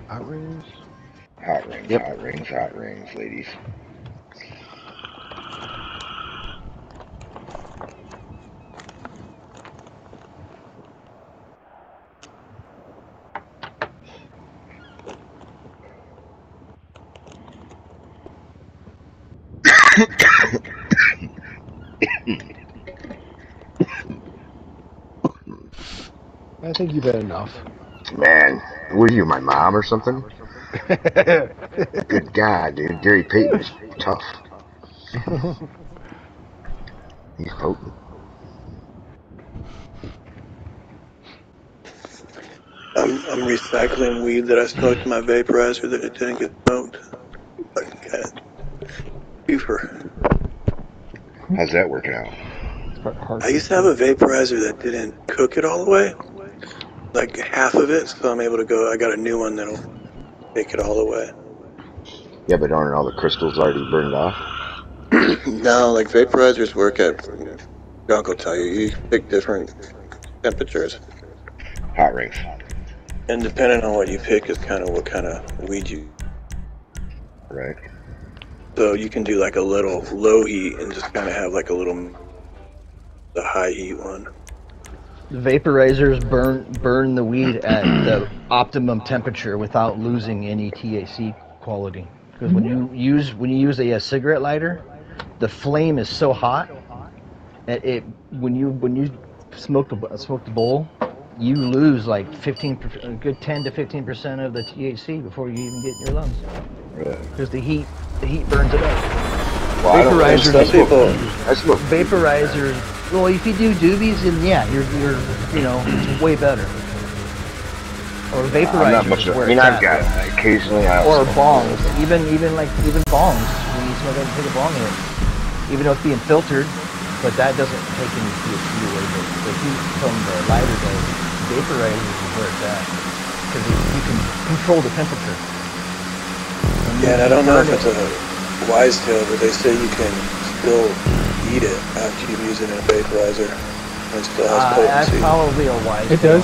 Hot rings? Hot rings, hot rings, hot rings, ladies. I think you've had enough. Man, were you my mom or something? Good God, dude. Gary Payton is tough. He's potent. I'm, I'm recycling weed that I smoked in my vaporizer that it didn't get smoked. Fucking cat. Buford. How's that working out? I used to have a vaporizer that didn't cook it all the way, like half of it, so I'm able to go. I got a new one that'll take it all the way. Yeah, but aren't all the crystals already burned off? no, like vaporizers work at. Your uncle tell you you pick different temperatures, Hot rings. and depending on what you pick is kind of what kind of weed you. Right. So you can do like a little low heat and just kind of have like a little the high heat one. The vaporizers burn burn the weed at the optimum temperature without losing any THC quality. Because when you use when you use a, a cigarette lighter, the flame is so hot that it when you when you smoke the smoke the bowl, you lose like 15 per- a good 10 to 15 percent of the THC before you even get in your lungs. Because the heat the heat burns it up. Well, I don't. Vaporizers, I smoke, I smoke vaporizers. Well, if you do doobies, then yeah, you're you're you know way better. Or vaporizers. I'm not much of, where I mean, I've at. got occasionally I or smoke bongs, even even like even bongs. When you smoke it, take a bong hit, even though it's being filtered, but that doesn't take any THC away. But the heat from the lighter does. Vaporizers is where it's at because you can control the temperature. When Yeah, and I don't know if burn it's a wise tale, but they say you can still eat it after you use it in a vaporizer. And it still has Uh, that's potency. probably a wise. It does.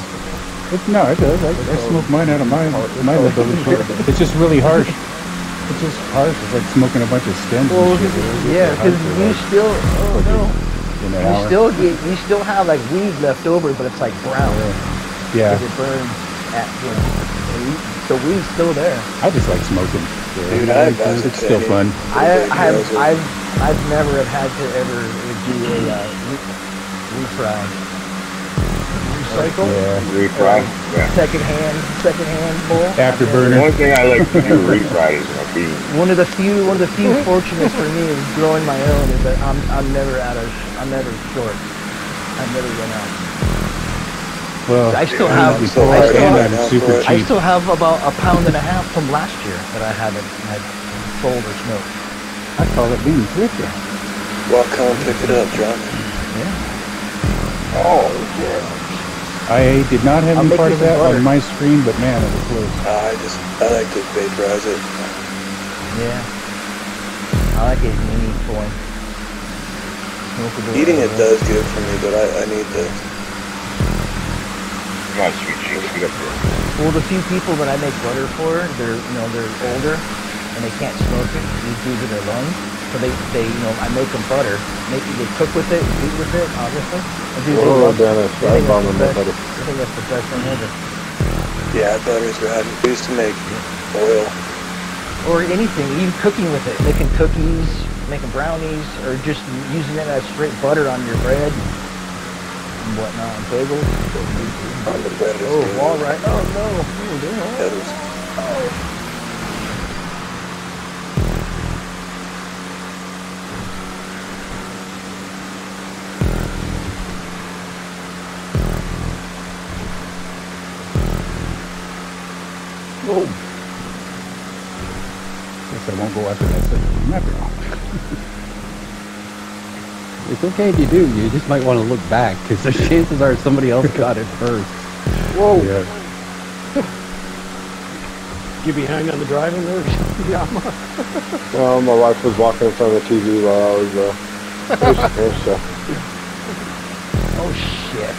It, no, it does. I, I smoke mine out of my my lip. It's just really harsh. It's just harsh. It's like smoking a bunch of stems. Well, shit. It's yeah, because harsh you still, oh no, in an you hour. still get, you still have like weed left over, but it's like brown. Yeah. Because it burns at, you know, and the weed's still there. I just like smoking. Dude, I advise it's it still to fun. I, Vaporizer. I've, I've, I've never have had to ever do a uh, re- refry. Recycle? Yeah. refry. Yeah. Second hand, second hand bowl. Afterburner. The only thing I like to do refry is my beans. One of the few, one of the few mm-hmm. fortunates for me is growing my own is that I'm, I'm never out of, I'm never short. I've never run out. Well, I still I'm have, before I still, have- I'm super I still have about a pound and a half from last year that I haven't had sold or smoked. I call it being thrifty. Well, come pick it up, John. Yeah. Oh, yeah. I did not have I'll any part of that butter. on my screen, but man, it was close. Uh, I just I like to vaporize it. Yeah. I like it in any form. Eating it does good for me, but I, I need the Come on, sweet cheeks, get up there. Well, the few people that I make butter for, they're you know they're older and they can't smoke it. It's due to their lungs, so they they you know I make them butter. Make they cook with it, eat with it, obviously. And dude, they Oh, it. Dennis, I think found that's them the best- I think that's the best thing ever. yeah butter's rad. We used to make oil. Or anything, even cooking with it, making cookies, making brownies, or just using it as straight butter on your bread and whatnot, and bagels. On the bread is Oh, good. wall right. Oh no. Oh, damn. That oh. Was- Oh. Guess I won't go after that second after all. It's okay if you do. You just might want to look back because the chances are somebody else got it first. Whoa. Yeah. Get behind on the driving there? yeah. Well, my wife was walking in front of the TV while I was, uh, there's- there's, uh, Oh shit.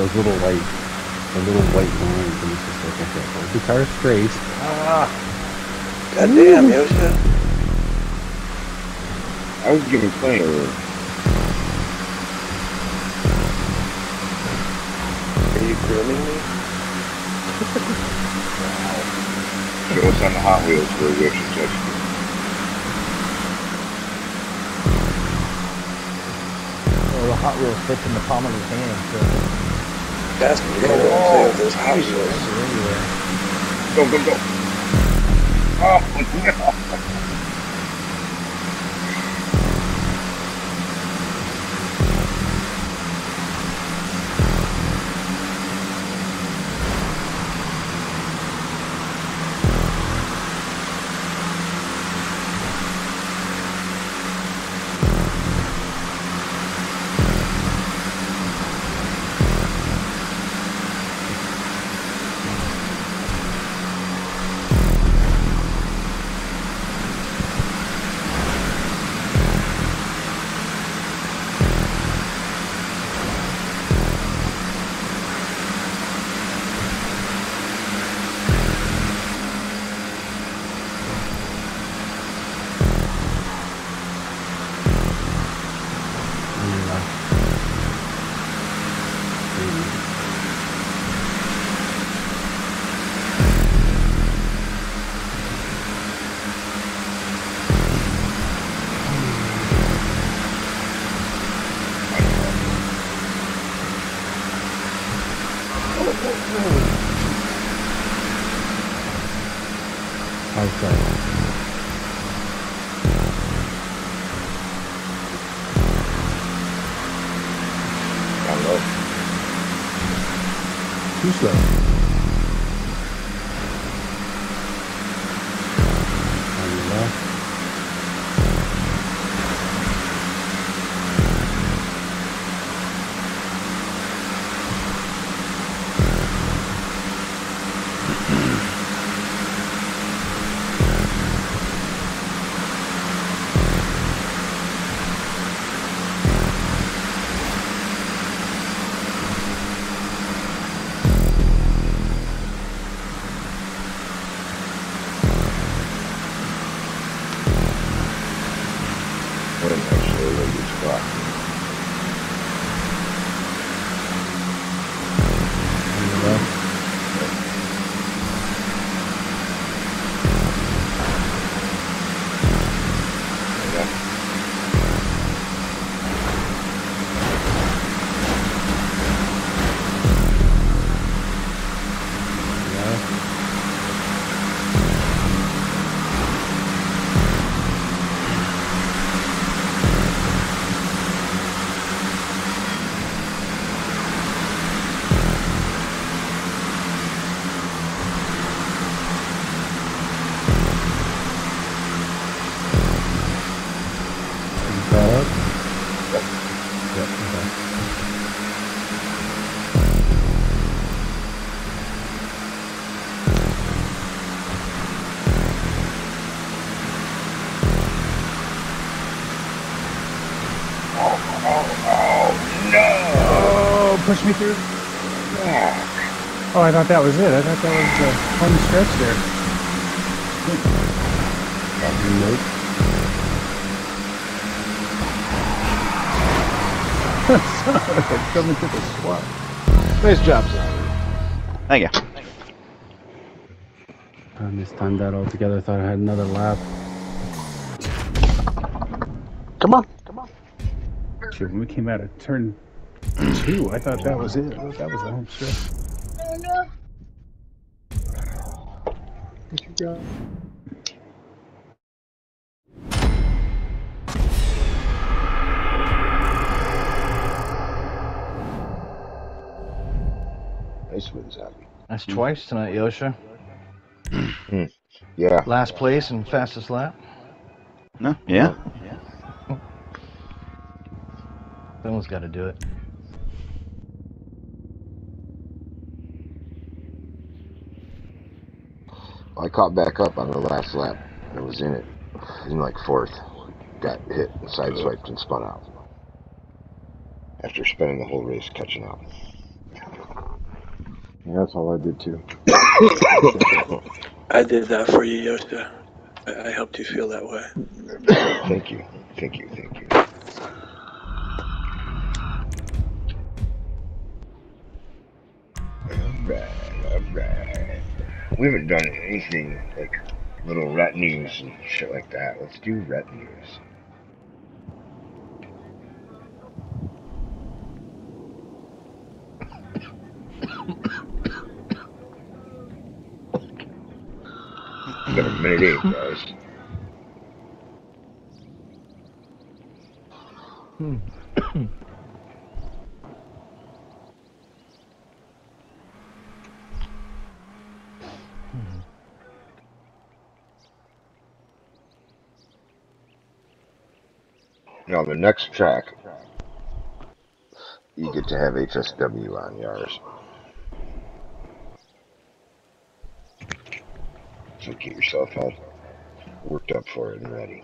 Those little white, the little white lines, and it's just like, okay, hold the car straight. Ah. God damn, Yosha. I was giving plenty of room. Are you grooming me? Show us on the Hot Wheels where we actually touched it. Oh, Hot Wheels fits in the palm of his hand. So That's pretty cool. Play with those Hot Wheels. they're everywhere. Go, go, go. Oh, no. Outside. Down low. Too slow. On push me through. Oh, I thought that was it. I thought that was the home stretch there. Nope. Son of Coming to the swap. Nice job, son. Thank you. I mistimed that altogether. Thought I had another lap. Come on. Come on. Shit, when we came out of turn two, I thought that was it. That was the home stretch. Nice wins, Abby. That's twice tonight, Yosha. Yeah. Last place and fastest lap. No? Yeah. Yeah? Someone's got to do it. I caught back up on the last lap. I was in it. In like fourth. Got hit, and sideswiped, and spun out. After spending the whole race catching up. Yeah, that's all I did too. I did that for you, Yosha. I, I helped you feel that way. thank you. Thank you. Thank you. Alright, alright we haven't done anything like little retinues and shit like that. Let's do retinues. got a minute eight, guys. Hmm. Now the next track, you get to have HSW on yours. So get yourself all worked up for it and ready.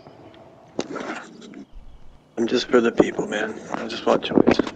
I'm just for the people, man. I just want choice.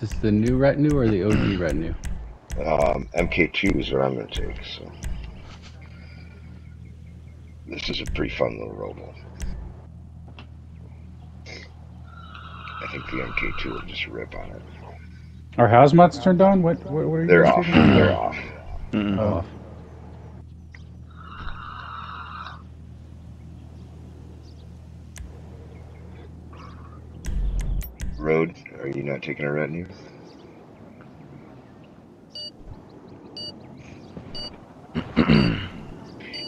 Is this the new retinue or the OG retinue? Um, MK2 is what I'm going to take. So this is a pretty fun little robo. I think the MK2 will just rip on it. Are hazmats turned on? What? What, what are you They're off. They're off. Oh. Road, are you not taking a retinue?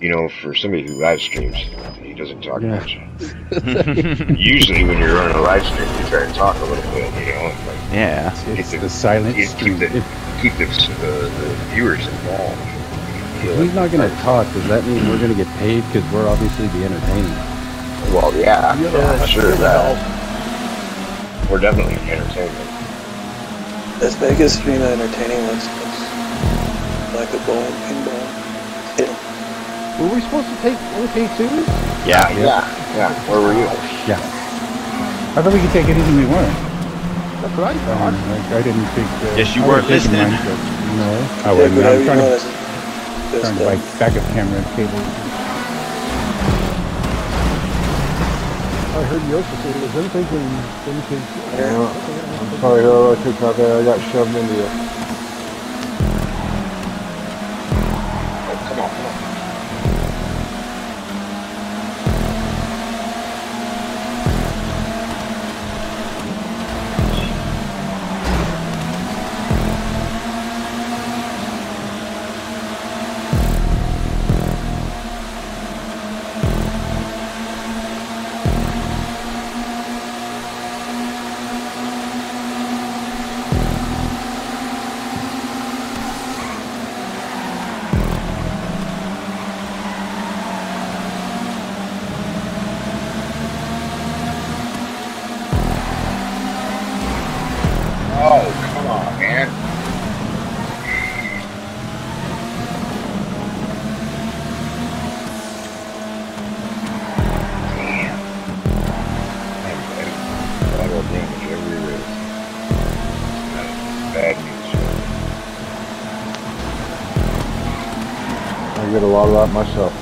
you know, for somebody who live streams, he doesn't talk Yeah. much. Usually, when you're running a live stream, you try to talk a little bit, you know, like Yeah. It's keep the silent keep, stream. keep the, keep the, the, the viewers involved. If he's not going to talk, does that mean we're going to get paid? Because we're obviously the entertainment. Well, yeah, Yeah, yeah, sure yeah. that. We're definitely entertainment. Let's make a stream entertaining. Let's, let's like a bowling ping pong. Hit 'em. Were we supposed to take MK2? Yeah. Yeah, yeah. Where were you? yeah. I thought we could take anything we want. That's what I Um, like, I didn't think. Uh, Guess you I weren't listening. mine, but No, I wasn't. whatever I'm trying to, trying to buy backup camera cable. I heard Yoshi say it was them thinking MK2. Yeah, I'm sorry, I I got shoved into you. Lot myself,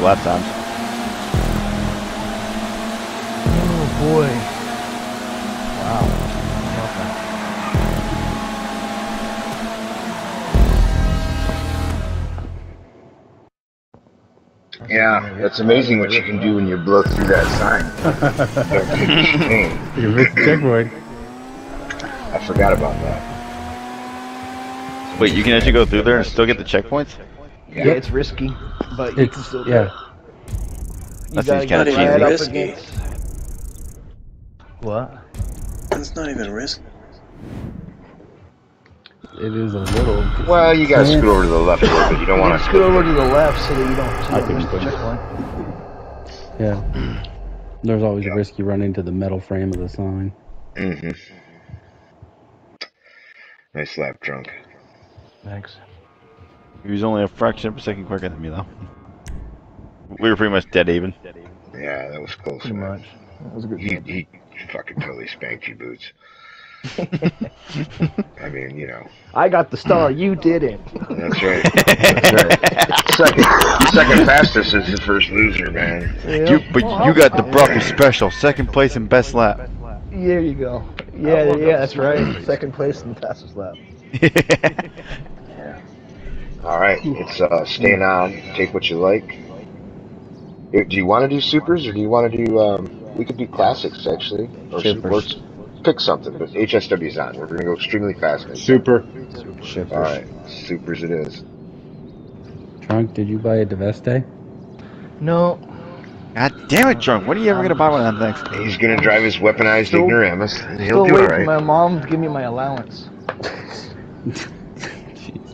brother. Wow, those times. Oh boy. Wow. Love. Yeah, it's amazing what you can do when you blow through that sign. Don't take this pain. You missed the checkpoint. I forgot about that. Wait, you can actually go through there and still get the checkpoints? Yeah, it's risky, but you It's- can still do yeah. it. You That gotta seems get kinda right cheesy. up Risky. against. What? That's not even risk. It is a little. Well, you gotta scoot over to the left a little bit. You don't want to scoot over to the left so that you don't, so I you don't miss the checkpoint. Yeah. There's always a risk you run into the metal frame of the sign. Mm-hmm. Nice lap drunk. Thanks. He was only a fraction of a second quicker than me, though. We were pretty much dead even. Yeah, that was close. Pretty man. much. That was a good He game. he fucking totally spanked you, boots. I mean, you know. I got the star, you didn't. That's right. That's right. Second, second fastest is the first loser, man. You, but you got the Brocky special, second place and best lap. There you go. Yeah, yeah, that's right. Second place in the fastest lap. All right, it's uh, staying on. Take what you like. Do you want to do supers or do you want to do? Um, we could do classics actually, or Supers. pick something. But HSW's on. We're gonna go extremely fast. next time. Super. All right, supers it is. Trunk, did you buy a Deveste? No. God damn it, Drunk. When are you ever going to buy one of them things? He's gonna drive his weaponized Still- ignoramus. Still He'll do all waiting for my mom to give me my allowance.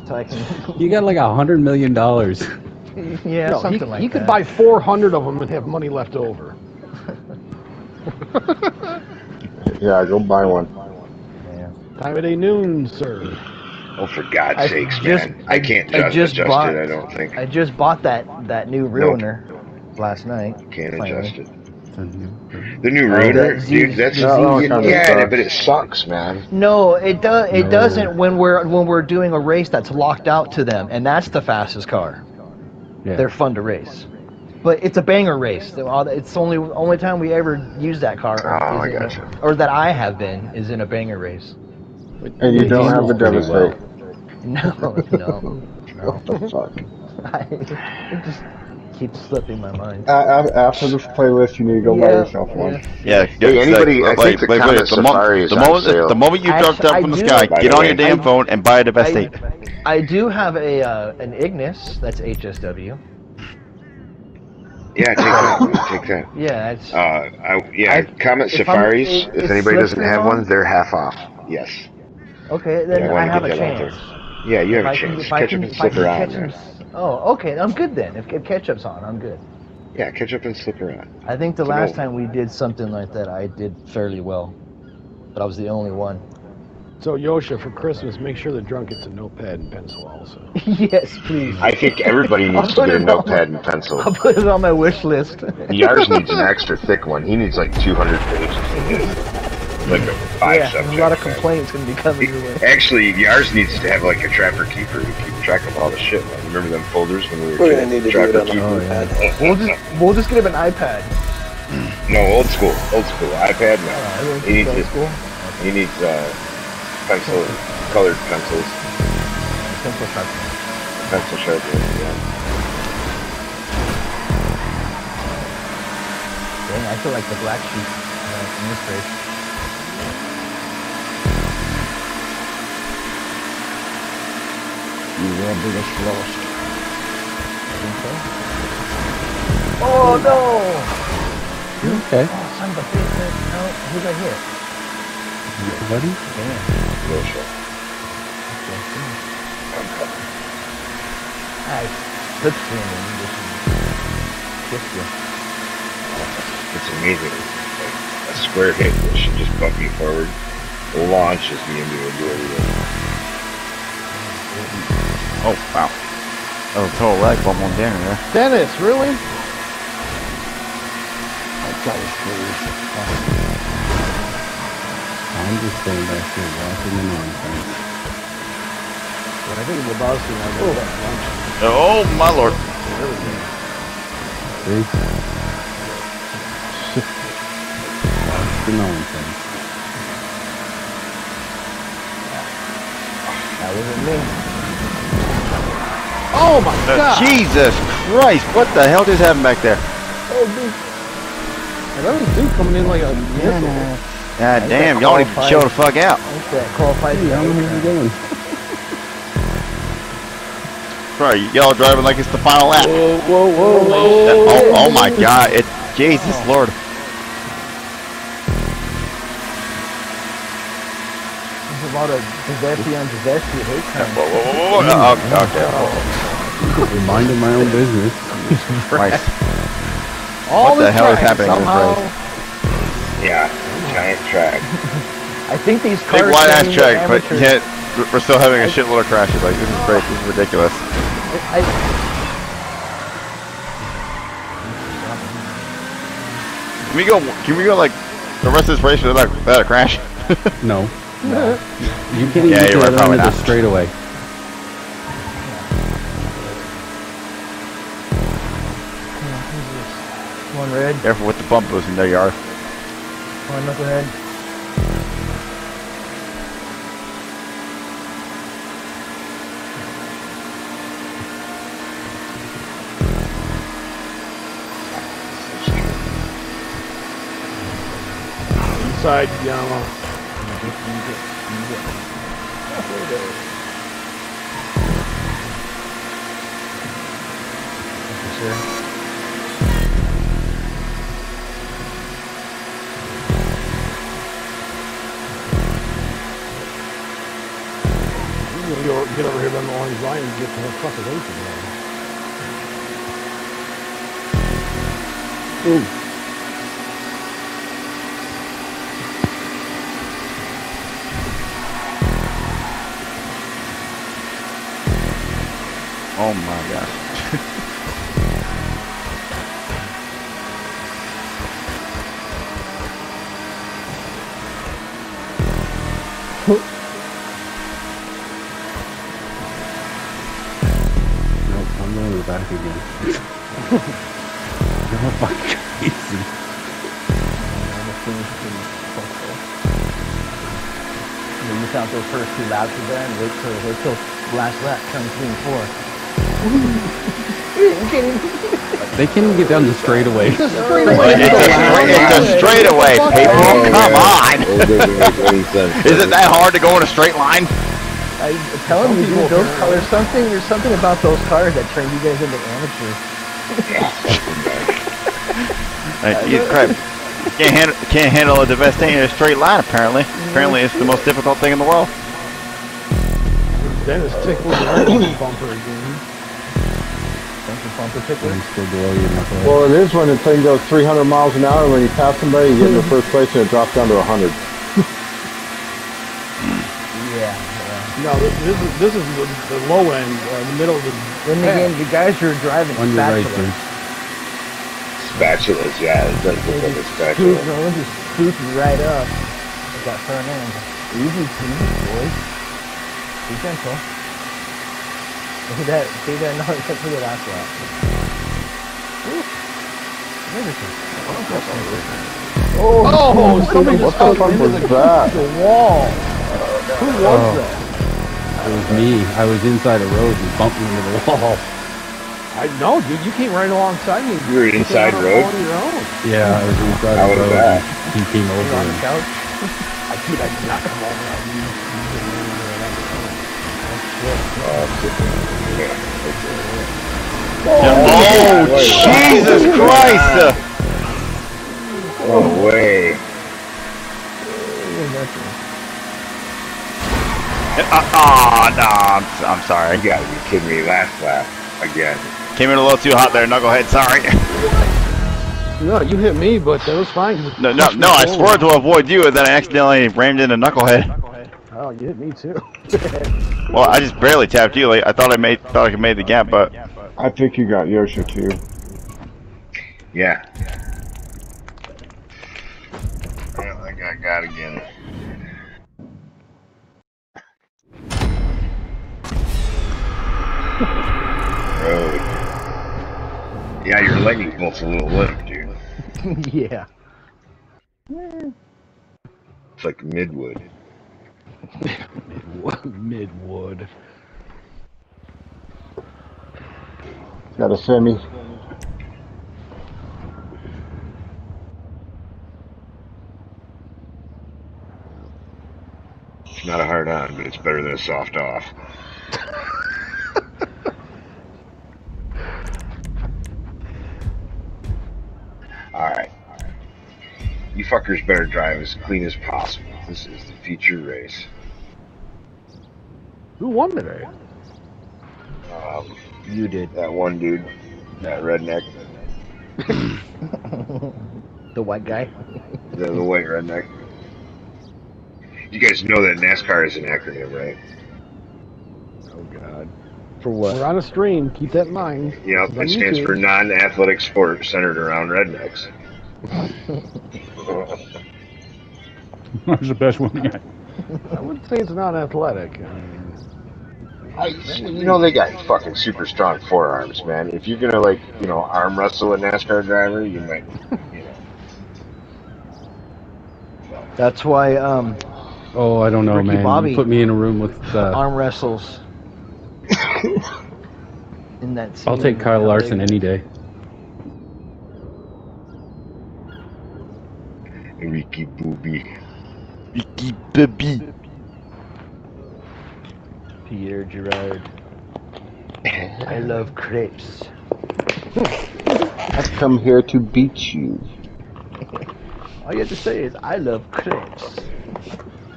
so I can. You got like a hundred million dollars. Yeah, No, something he, like he that. could buy 400 of them and have money left over. Yeah, go buy one. Time of day noon, sir. Oh, for God's I sakes, just- man! I can't I adjust, just adjust bought- it. I don't think. I just bought that that new ruiner last night. Can't finally. adjust it. The new Oh, uh, ruiner, dude. That's the No, it kinda yeah, but it sucks, man. No, it does. It No. doesn't when we're when we're doing a race that's locked out to them, and that's the fastest car. Yeah. They're fun to race, but it's a banger race. So all- It's only only time we ever use that car, Oh, I is in a- or that I have been, is in a banger race. And you don't have the handles pretty devastate. No, no, What the fuck? I, it just keeps slipping my mind. A- a- after this playlist, you need to go buy yourself one. Yeah, Hey, yeah, anybody- I like, think the like, wait, the, mo- Safari is the moment, sale. the moment you dropped Actually, down from I the sky, get the on way, your damn phone and buy a Devastate. I do have a uh, an Ignus that's HSW. Yeah, take that. Take that. Yeah, it's Uh, I, yeah, I- Comet if Safaris. if- if if anybody doesn't have on- one, they're half off. Yes. okay. Then Yeah, I I, have a chance. Yeah, you have If a I can, chance. if I Catch can, up and if I slip can around. Catch man. him. Oh, okay. I'm good then. If, if ketchup's on, I'm good. Yeah, ketchup and slip around. I think the So last no- time we did something like that, I did fairly well, but I was the only one. So, Yosha, for Christmas, make sure the drunk gets a notepad and pencil also. yes, please. I think everybody needs to get a notepad my- and pencil. I'll put it on my wish list. Yars needs an extra thick one. He needs like 200 pages. in his- Like a five yeah, subject. a lot of complaints going to be coming your way. Actually, Yars needs to have like a trapper keeper to keep track of all the shit. Man. Remember them folders when we were We're gonna need to do it on the keeper? iPad. We'll just we'll just get him an iPad. No, old school, old school iPad. No, Alright, he needs old school. He needs uh, pencil, colored pencils, Pencil sharpening. pencil sharpener. Yeah. Dang, I feel like the black sheep uh, in this race. You will be the slowest. Think so? Oh no! Okay. Oh, son of a bitch! No, who got hit? Buddy? Damn. Real shit. I slipstream and you just shift you. It's amazing. Like, a square hit that should just bump you forward launches me into a door. Oh, wow. That was a total lag bump on Danny there. Dennis, really? I'm just staying back here watching the nonsense. But I think Lebowski and I got that lunch. Oh, my lord. See? the knowing thing. That wasn't me. Oh my Uh, god! Jesus Christ! What the hell just happened back there? Oh, dude. And that was dude coming in like a missile. God Ain't damn, y'all need to qualified? chill the fuck out. What's that qualified? Hey, how long are we going? Bro, y'all driving like it's the final lap. Whoa, whoa, whoa, Uh, whoa! Oh, oh my god, it, Jesus Lord. There's a lot of Givenchy on Givenchy hate crime. Whoa, whoa, whoa, whoa, whoa. Oh, okay. Just minding my own business. Christ. All What the hell is track happening in this somehow- race? Yeah, giant track. I think these cars. Big wide ass track, but yet we're still having a shitload of crashes. Like, this is great. This is ridiculous. I, Can we go, can we go like the rest of this race without, without a crash? No. You can't even Yeah, get you're to right, the probably of the straightaway. On, Red. Careful with the bumpers in there yard. Come on, Knucklehead. Inside Yama. You go- Get over here down the orange line and get the whole fuck away from there. Oh my gosh. Last lap, turn three and four. They can't even get down the straightaway. It's a straight, it's a straightaway, people. Come on. Is it that hard to go in a straight line? I, I'm telling you, dude, those cars, there's something, there's something about those cars that turn you guys into amateurs. Like, you crap. Can't handle, can't handle a Devastation in a straight line, apparently. Apparently, it's the most difficult thing in the world. Dennis tickled the bumper again. Thank bumper tickler. I'm still below you, knucklehead. Well, it is when the thing goes 300 miles an hour, and when you pass somebody, you get in the first place, and it drops down to 100. Yeah, yeah. No, this, this is this is the, the low end, uh, the middle of the. Then again, the guys who are driving On your right, spatulas, dude. Spatulas, yeah, it does look like a just spatula. scoop, they'll just scoop right up Got that front end. Easy, easy, boys. Be gentle. Look at that. See that? No, oh, except for the last lap. Ooh. Everything. Oh, Oh, somebody What the fuck was the, that? the wall. Who was Oh. that? It was me. I was inside a road and bumped into the wall. I know, dude. You came right alongside me. You were inside Came road? On your own. Yeah, I was inside How a was road. that? and He came You over on the couch? I dude, I did not come over. I knew you didn't know Oh, Oh, Jesus Christ! No way. Uh, ah, oh, no, I'm, I'm sorry. You gotta be kidding me. Last lap. Again. Came in a little too hot there, Knucklehead. Sorry. No, you hit me, but that was fine. No, no, no. I swore to avoid you, and then I accidentally rammed into Knucklehead. Oh, you hit me too. Well, I just barely tapped you. Like, I thought I made, thought I could made the gap, but I think you got Yosha too. Yeah. I don't think I got again. Road. Yeah, your lightning bolt's a little limp, dude. yeah. It's like midwood. Midwood. Got a semi. It's not a hard on, but it's better than a soft off. Alright. You fuckers better drive as clean as possible. This is the feature race. Who won today? Um, You did. that one dude, that redneck, The white guy. the, the white redneck. You guys know that NASCAR is an acronym, right? Oh God. For what? We're on a stream. Keep that in mind. Yep, It's it stands YouTube. for non-athletic sport centered around rednecks. That's the best one yet. I wouldn't say it's not athletic. I mean, I, you know they got fucking super strong forearms, man. If you're gonna like, you know, arm wrestle a NASCAR driver, you might, you know. That's why um, Oh, I don't know, Ricky man. Bobby- You put me in a room with. Uh, arm wrestles. In that I'll take Kyle Larson any day. Ricky Bobby. Ricky baby. Pierre Gerard. I love crepes. I've come here to beat you. All you have to say is, I love crepes.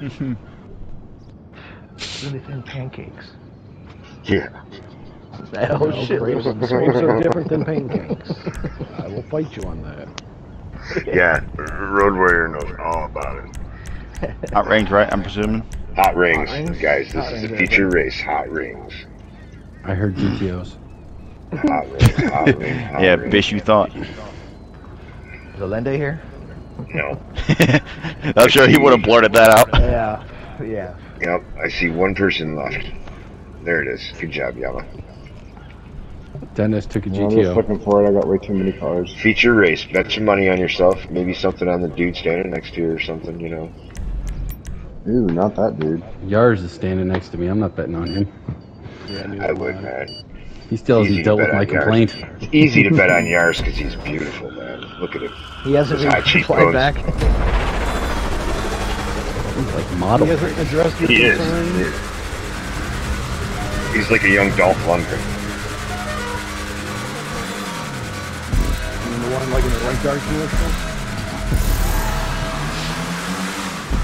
really thin pancakes. Yeah. Oh, well, shit. grapes, grapes are different than pancakes. I will fight you on that. Yeah, Road Warrior knows all about it. Hot range, right? I'm presuming. Hot rings, rings? guys. This Hot is a rings, feature race. Hot rings. I heard GTOs. Hot rings. Hot rings. Hot Yeah, rings. bitch, you thought. Is Allende here? No. I'm sure he would have blurted that out. Yeah. Yeah. Yep. I see one person left. There it is. Good job, Yama. Dennis took a Yeah, I'm looking for it. I got way too many cars. Feature race. Bet some money on yourself. Maybe something on the dude standing next to you or something. You know. Ooh, not that dude. Yars is standing next to me. I'm not betting on him. Yeah, neither I would, I. man. He still hasn't dealt with my Yars. complaint. It's easy to bet on Yars because he's beautiful, man. Look at him. He hasn't His high replied cheekbones. back. He's like He model. hasn't addressed your He is. He's like a young Dolph Lundgren. You mean the one like in the right dark commercial?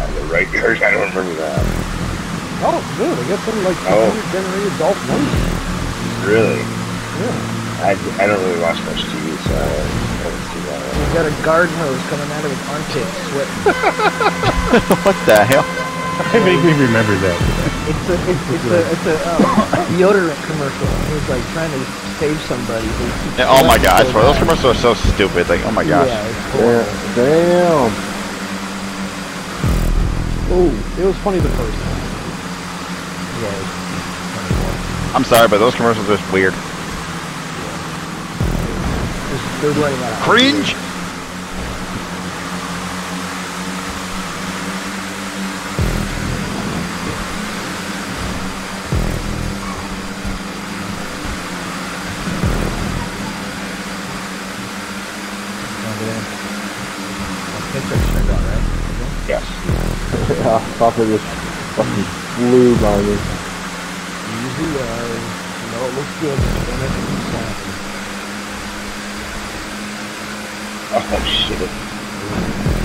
On the right guard. I don't remember that. Oh, no, they got some like Oh. computer generated Dolph Lundgren. Really? Yeah. I, I don't really watch much TV, so I haven't seen that. one. He's got a garden hose coming out of his armpit, sweating. what the hell? I me remember that. It's a it's, it's a it's a um, deodorant commercial. He's like trying to save somebody. Yeah, oh my sweating god, I so swear, those commercials are so stupid. Like, oh my gosh. Yeah, it's Damn. horrible. Damn. Oh, it was funny the first time. Yeah, I'm sorry, but those commercials are just weird. just- they're letting that out. Cringe! Yeah, Papa just fucking flew by me. Easy as. You know, it looks good. Don't have to be. Oh shit.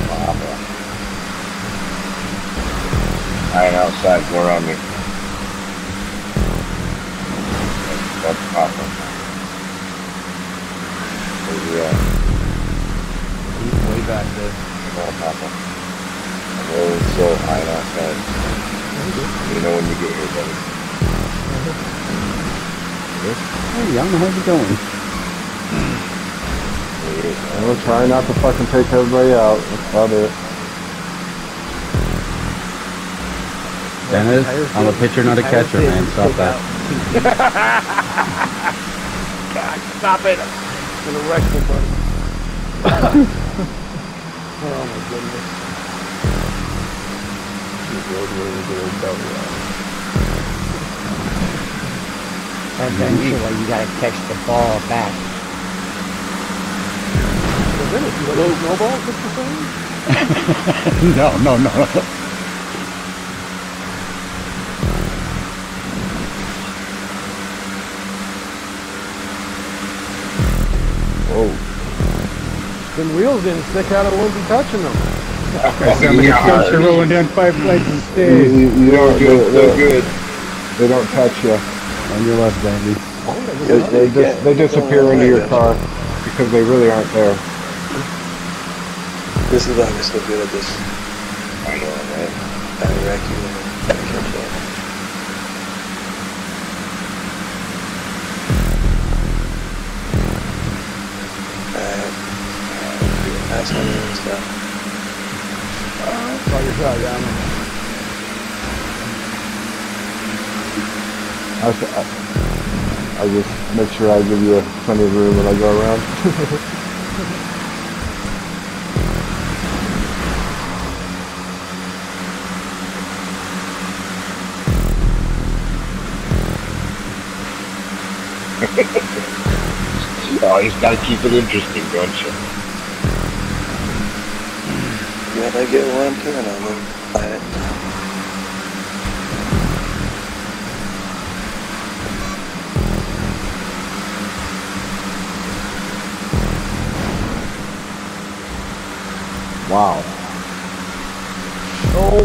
Wow. Alright, outside, more on me. That's Papa. Where's he at? He's way back there. Come on, Papa. I'm rolling so high and outside. You know when you get here, buddy. Hey, Young, how's it going? I'm gonna try not to fucking take everybody out. That's about it. Dennis, I'm a pitcher, not a catcher, man. Stop that. God, stop it. I'm gonna wreck the buddy. oh my goodness. Eventually, mm-hmm. you gotta catch the ball back. So then if you let it snowball, what's the thing? no, no, no. Whoa. Them wheels didn't stick out, I wouldn't be touching them. Somebody starts to rolling down five flights of You, stairs. you, you don't, they, So they, good. they don't touch you. On your left, Andy. They, they, dis, they disappear into your car because they really aren't there. This is why we're so good at this. I know, right? I wreck you and I catch up. Alright. Nice one and stuff. I, I- I just make sure I give you plenty of room when I go around. Oh, he's got to keep it interesting, don't you? You gotta get what I'm doing on the planet. Wow. Oh!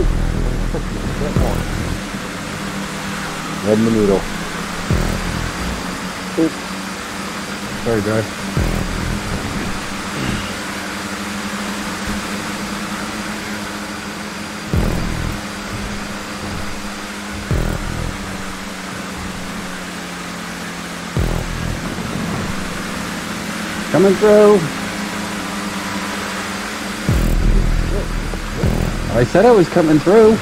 Red in the needle. Sorry, Dad. Coming through. I said I was coming through.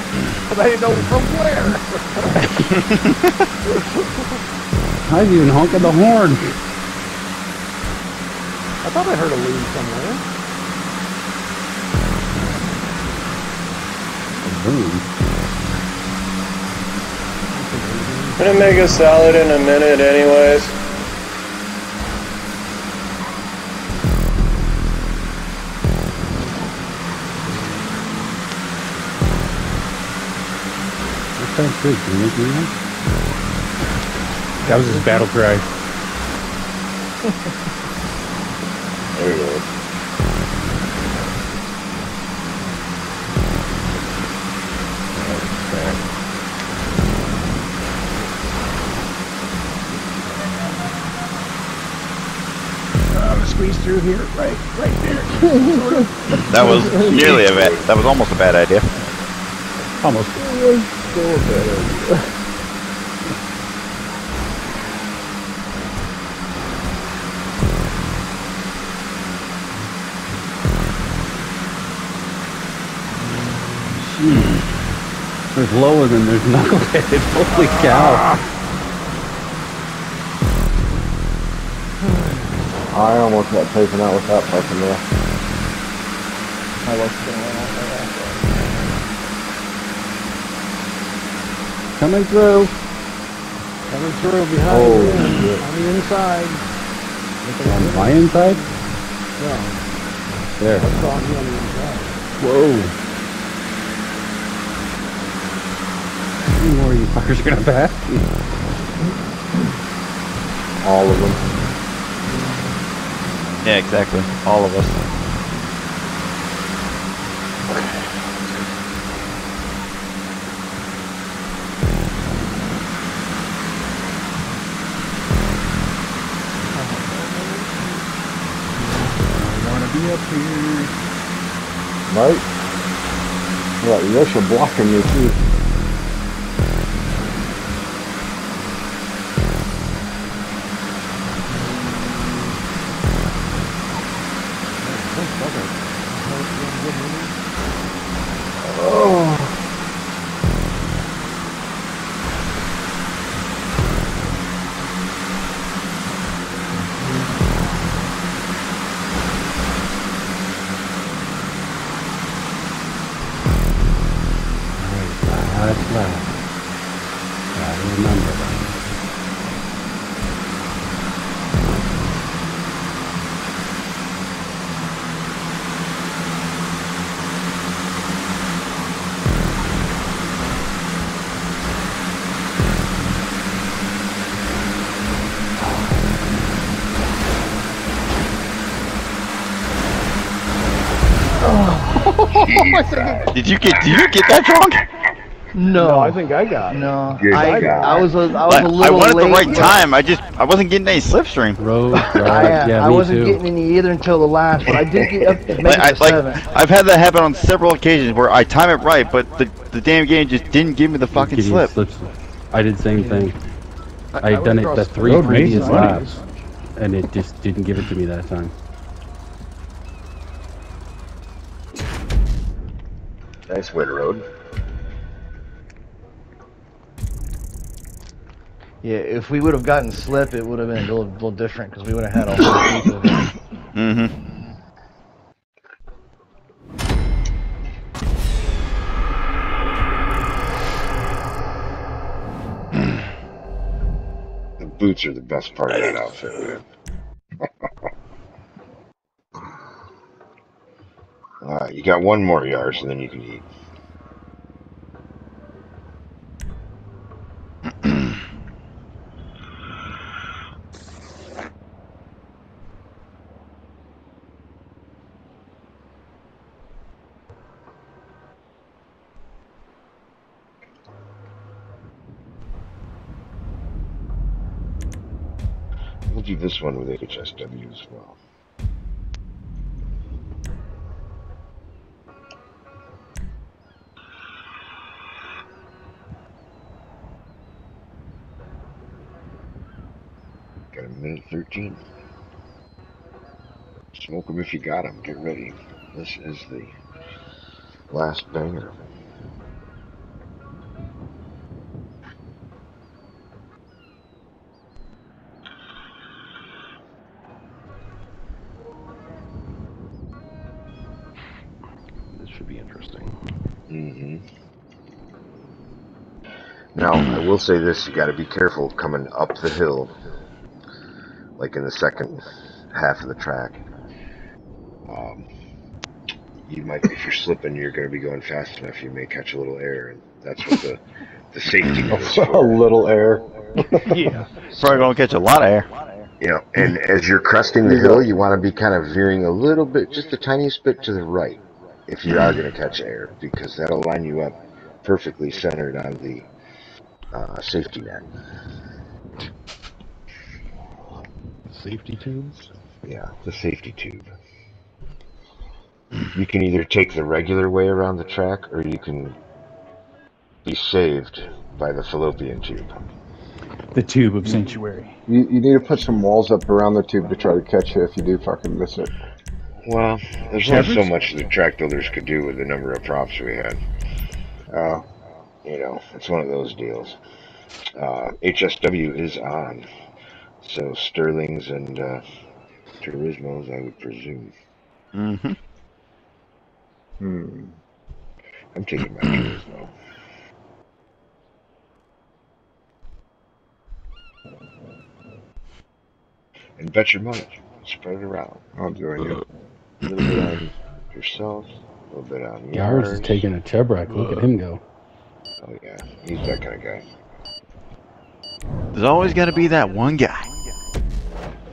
But I didn't know from where. I was even honking the horn. I thought I heard a lead somewhere. Gonna make a salad in a minute anyways. Sounds good. Can you make me one? That was his battle cry. There you go. I'm gonna squeeze through here, right, right there. That was nearly a bad, that was almost a bad idea. Almost. Hmm. Still a bad idea. There's lower than there's knucklehead. Holy cow. I almost got taken out with that fucking there. I was gonna run off my last Coming through. Coming through behind Oh, you. shit. On the inside. On my inside? Yeah. There. What's on you on the inside? Whoa. How more of you fuckers are gonna pass? All of them. Yeah, exactly. All of us. I wanna be up here. Right? Yes, you're blocking me too. Did you get? Did you get that drunk? No, No, I think I got it. no. Good I, God. I was a, I was Like, a I little went at the right time. I just I wasn't getting any slipstream. Road, right, I, uh, yeah, I me wasn't too. getting any either until the last, but I did get up to make Like, I, it to seven. like I've had that happen on several occasions where I time it right, but the the damn game just didn't give me the fucking Give you slip. I did the same thing. I had went done it the the three previous Mason, laps, and it just didn't give it to me that time. Nice win, Road. Yeah, if we would have gotten slip, it would have been a little, little different because we would have had all four people. there. Mm-hmm. The boots are the best part of that outfit, man. Alright, you got one more yard, so then you can eat. We'll do this one with HSW as well. 13. Smoke 'em if you got 'em. Get ready. This is the last banger. This should be interesting. Mm hmm. Now, I will say this: you got to be careful coming up the hill, like in the second half of the track. Um, you might, if you're slipping, you're going to be going fast enough. You may catch a little air, and that's what the the safety is for. a little air. Yeah. Probably gonna catch a lot of air. You know, and as you're cresting the hill, you want to be kind of veering a little bit, just the tiniest bit to the right, if you are going to catch air, because that'll line you up perfectly centered on the uh, safety net. Safety tubes. Yeah, the safety tube. You can either take the regular way around the track, or you can be saved by the fallopian tube. The tube of sanctuary. You, you need to put some walls up around the tube to try to catch it if you do fucking miss it. Well, there's only so much the track builders could do with the number of props we had. Uh, You know, it's one of those deals. Uh, HSW is on, so Sterling's and uh, Turismo's, I would presume. Mm-hmm. hmm. I'm taking my Turismo. And bet your money. Spread it around. I'll join you. A little bit on yourself, a little bit on Yards yours. is taking a Cheburek. Look at him go. Oh yeah, he's that kind of guy. There's always got to be that one guy.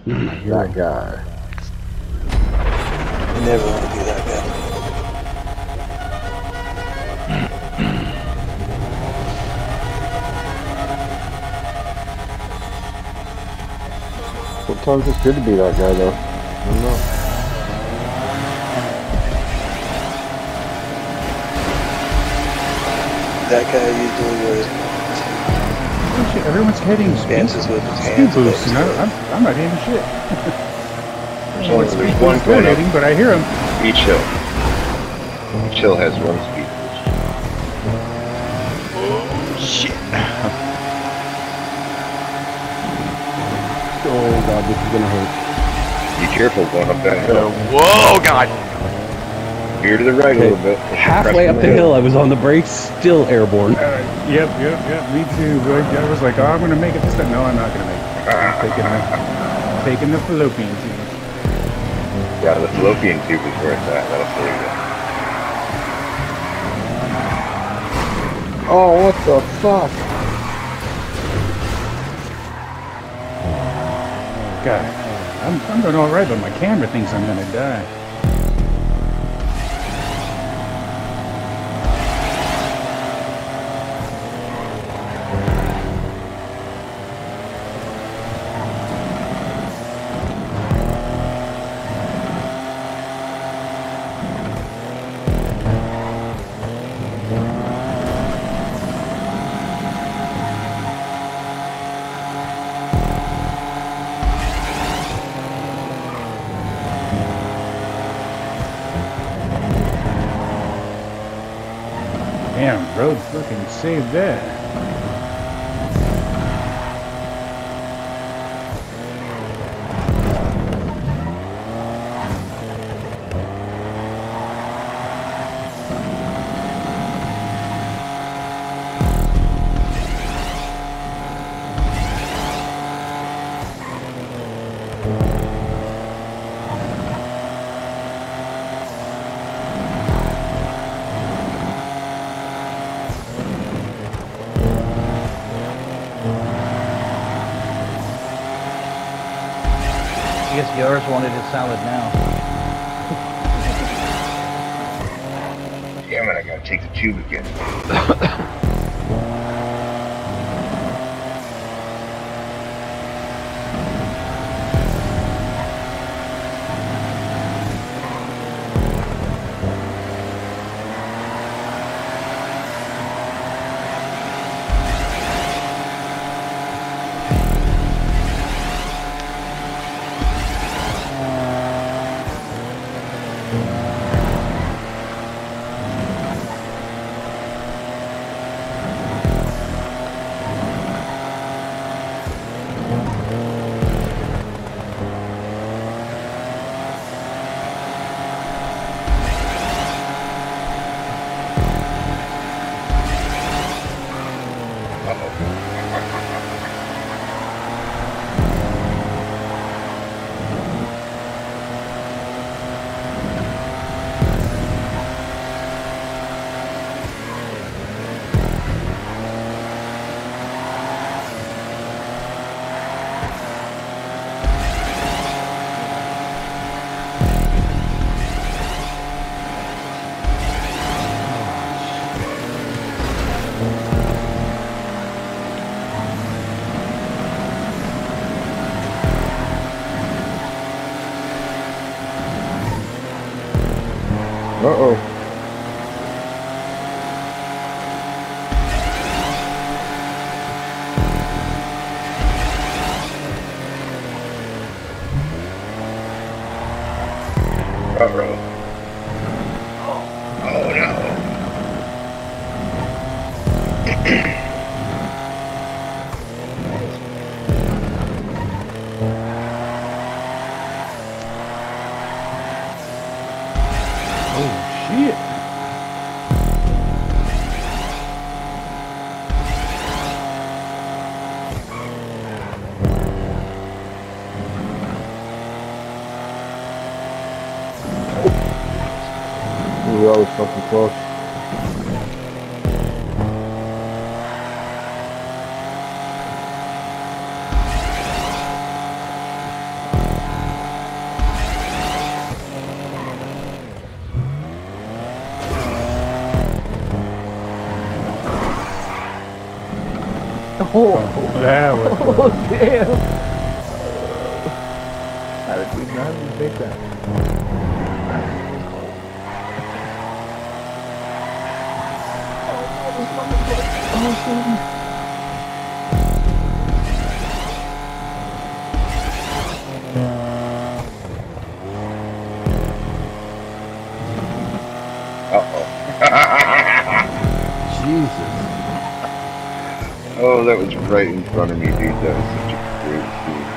He's my hero. That guy. You never want to be that guy. Sometimes it's good to be that guy, though. I don't know. That guy usually wears Oh, shit, everyone's hitting speed, dances with his speed hands. boosts, and I, I'm, I'm not hitting shit. I don't There's speed one boost going up. hitting, but I hear them. Each hill. Each hill has one speed boost. Oh, shit. Oh god, this is gonna hurt. Be careful going up that hill. Whoa, God. Veer to the right a little bit. as you're Halfway up the hill, I was on the brakes, still airborne. Uh, yep, yep, yep, me too. I, I was like, oh, I'm gonna make it this time. No, I'm not gonna make it. I'm taking the, taking the fallopian tube. Yeah, the fallopian tube is where it's at. That'll pull you. Oh, what the fuck? God, I'm, I'm doing all right, but my camera thinks I'm gonna die. Damn, road saved that. I guess salad now. Damn it, I gotta take the tube again. Uh-oh. Oh. Front of me, dude. That was such a great scene.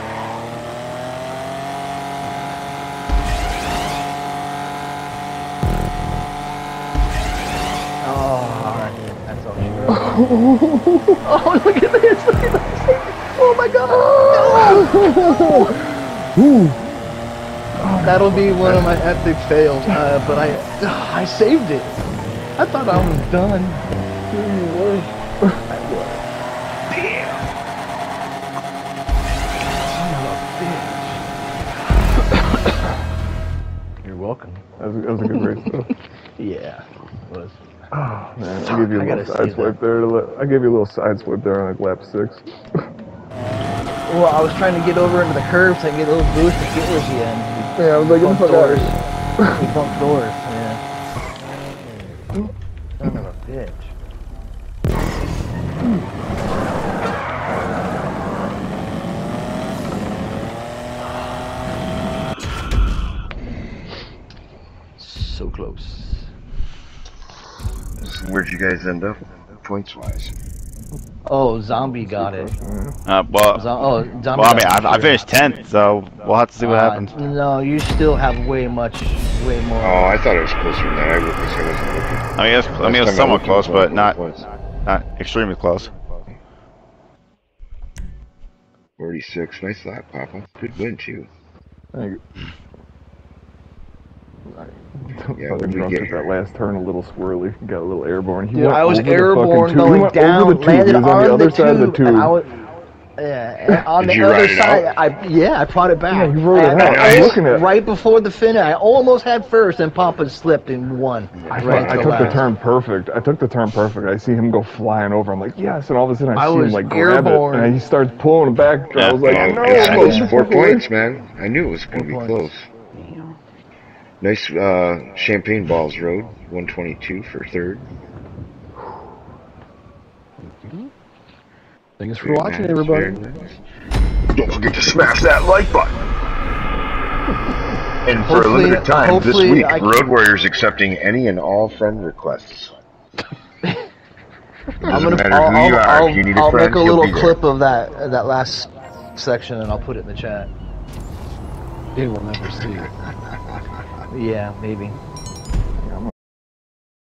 Oh. That's all oh, look at this! Look at this! Oh my god! That'll be one of my epic fails, uh, but I I saved it. I thought I was done. Gave you a little side swipe there. I gave you a little side swipe there on like lap six. Well, I was trying to get over into the curve so I could get a little boost to get with you, and Yeah, I was like, we get the bumped fuck out doors. we bumped doors, yeah. Son of a bitch. So close. So where'd you guys end up points wise? Oh, zombie got it. Uh, well, Zo- oh, zombie well, I mean, got I, I finished 10th, so we'll have to see what Uh, happens. No, you still have way much, way more. Oh, I thought it was closer than that. I was- I wasn't looking. I mean, it's, I mean, it was Last time I somewhat close, but not, not extremely close. 46. Nice lap, Papa. Good win, too. Thank you. Yeah, Fucking what we drunk get at that last turn a little squirrely. Got a little airborne. He Dude, I was over the airborne. He going down, over the tube. landed was on, on the other the side of the tube, tube. and I was, yeah, on the other side. I yeah, I brought it back. Yeah, you rode it out. I I'm looking at right before the finish. I almost had first, and Papa slipped and won. I, right I to took the turn perfect. I took the turn perfect. I see him go flying over. I'm like, yes, and all of a sudden I, I see him was like grab airborne. it, and he starts pulling it back. I was like, Oh, no, it's close. Four points, man. I knew it was going to be close. Nice uh, champagne balls road. 122 for third. Thanks for Very watching, nice, everybody. nice. Don't forget to smash that like button. And for a limited time this week, I can- Road Warriors accepting any and all friend requests. I'm gonna, I'll, you I'll, are. I'll, if you need a I'll friend, make a little be there. clip of that that last section, and I'll put it in the chat. They will never see it. Yeah, maybe.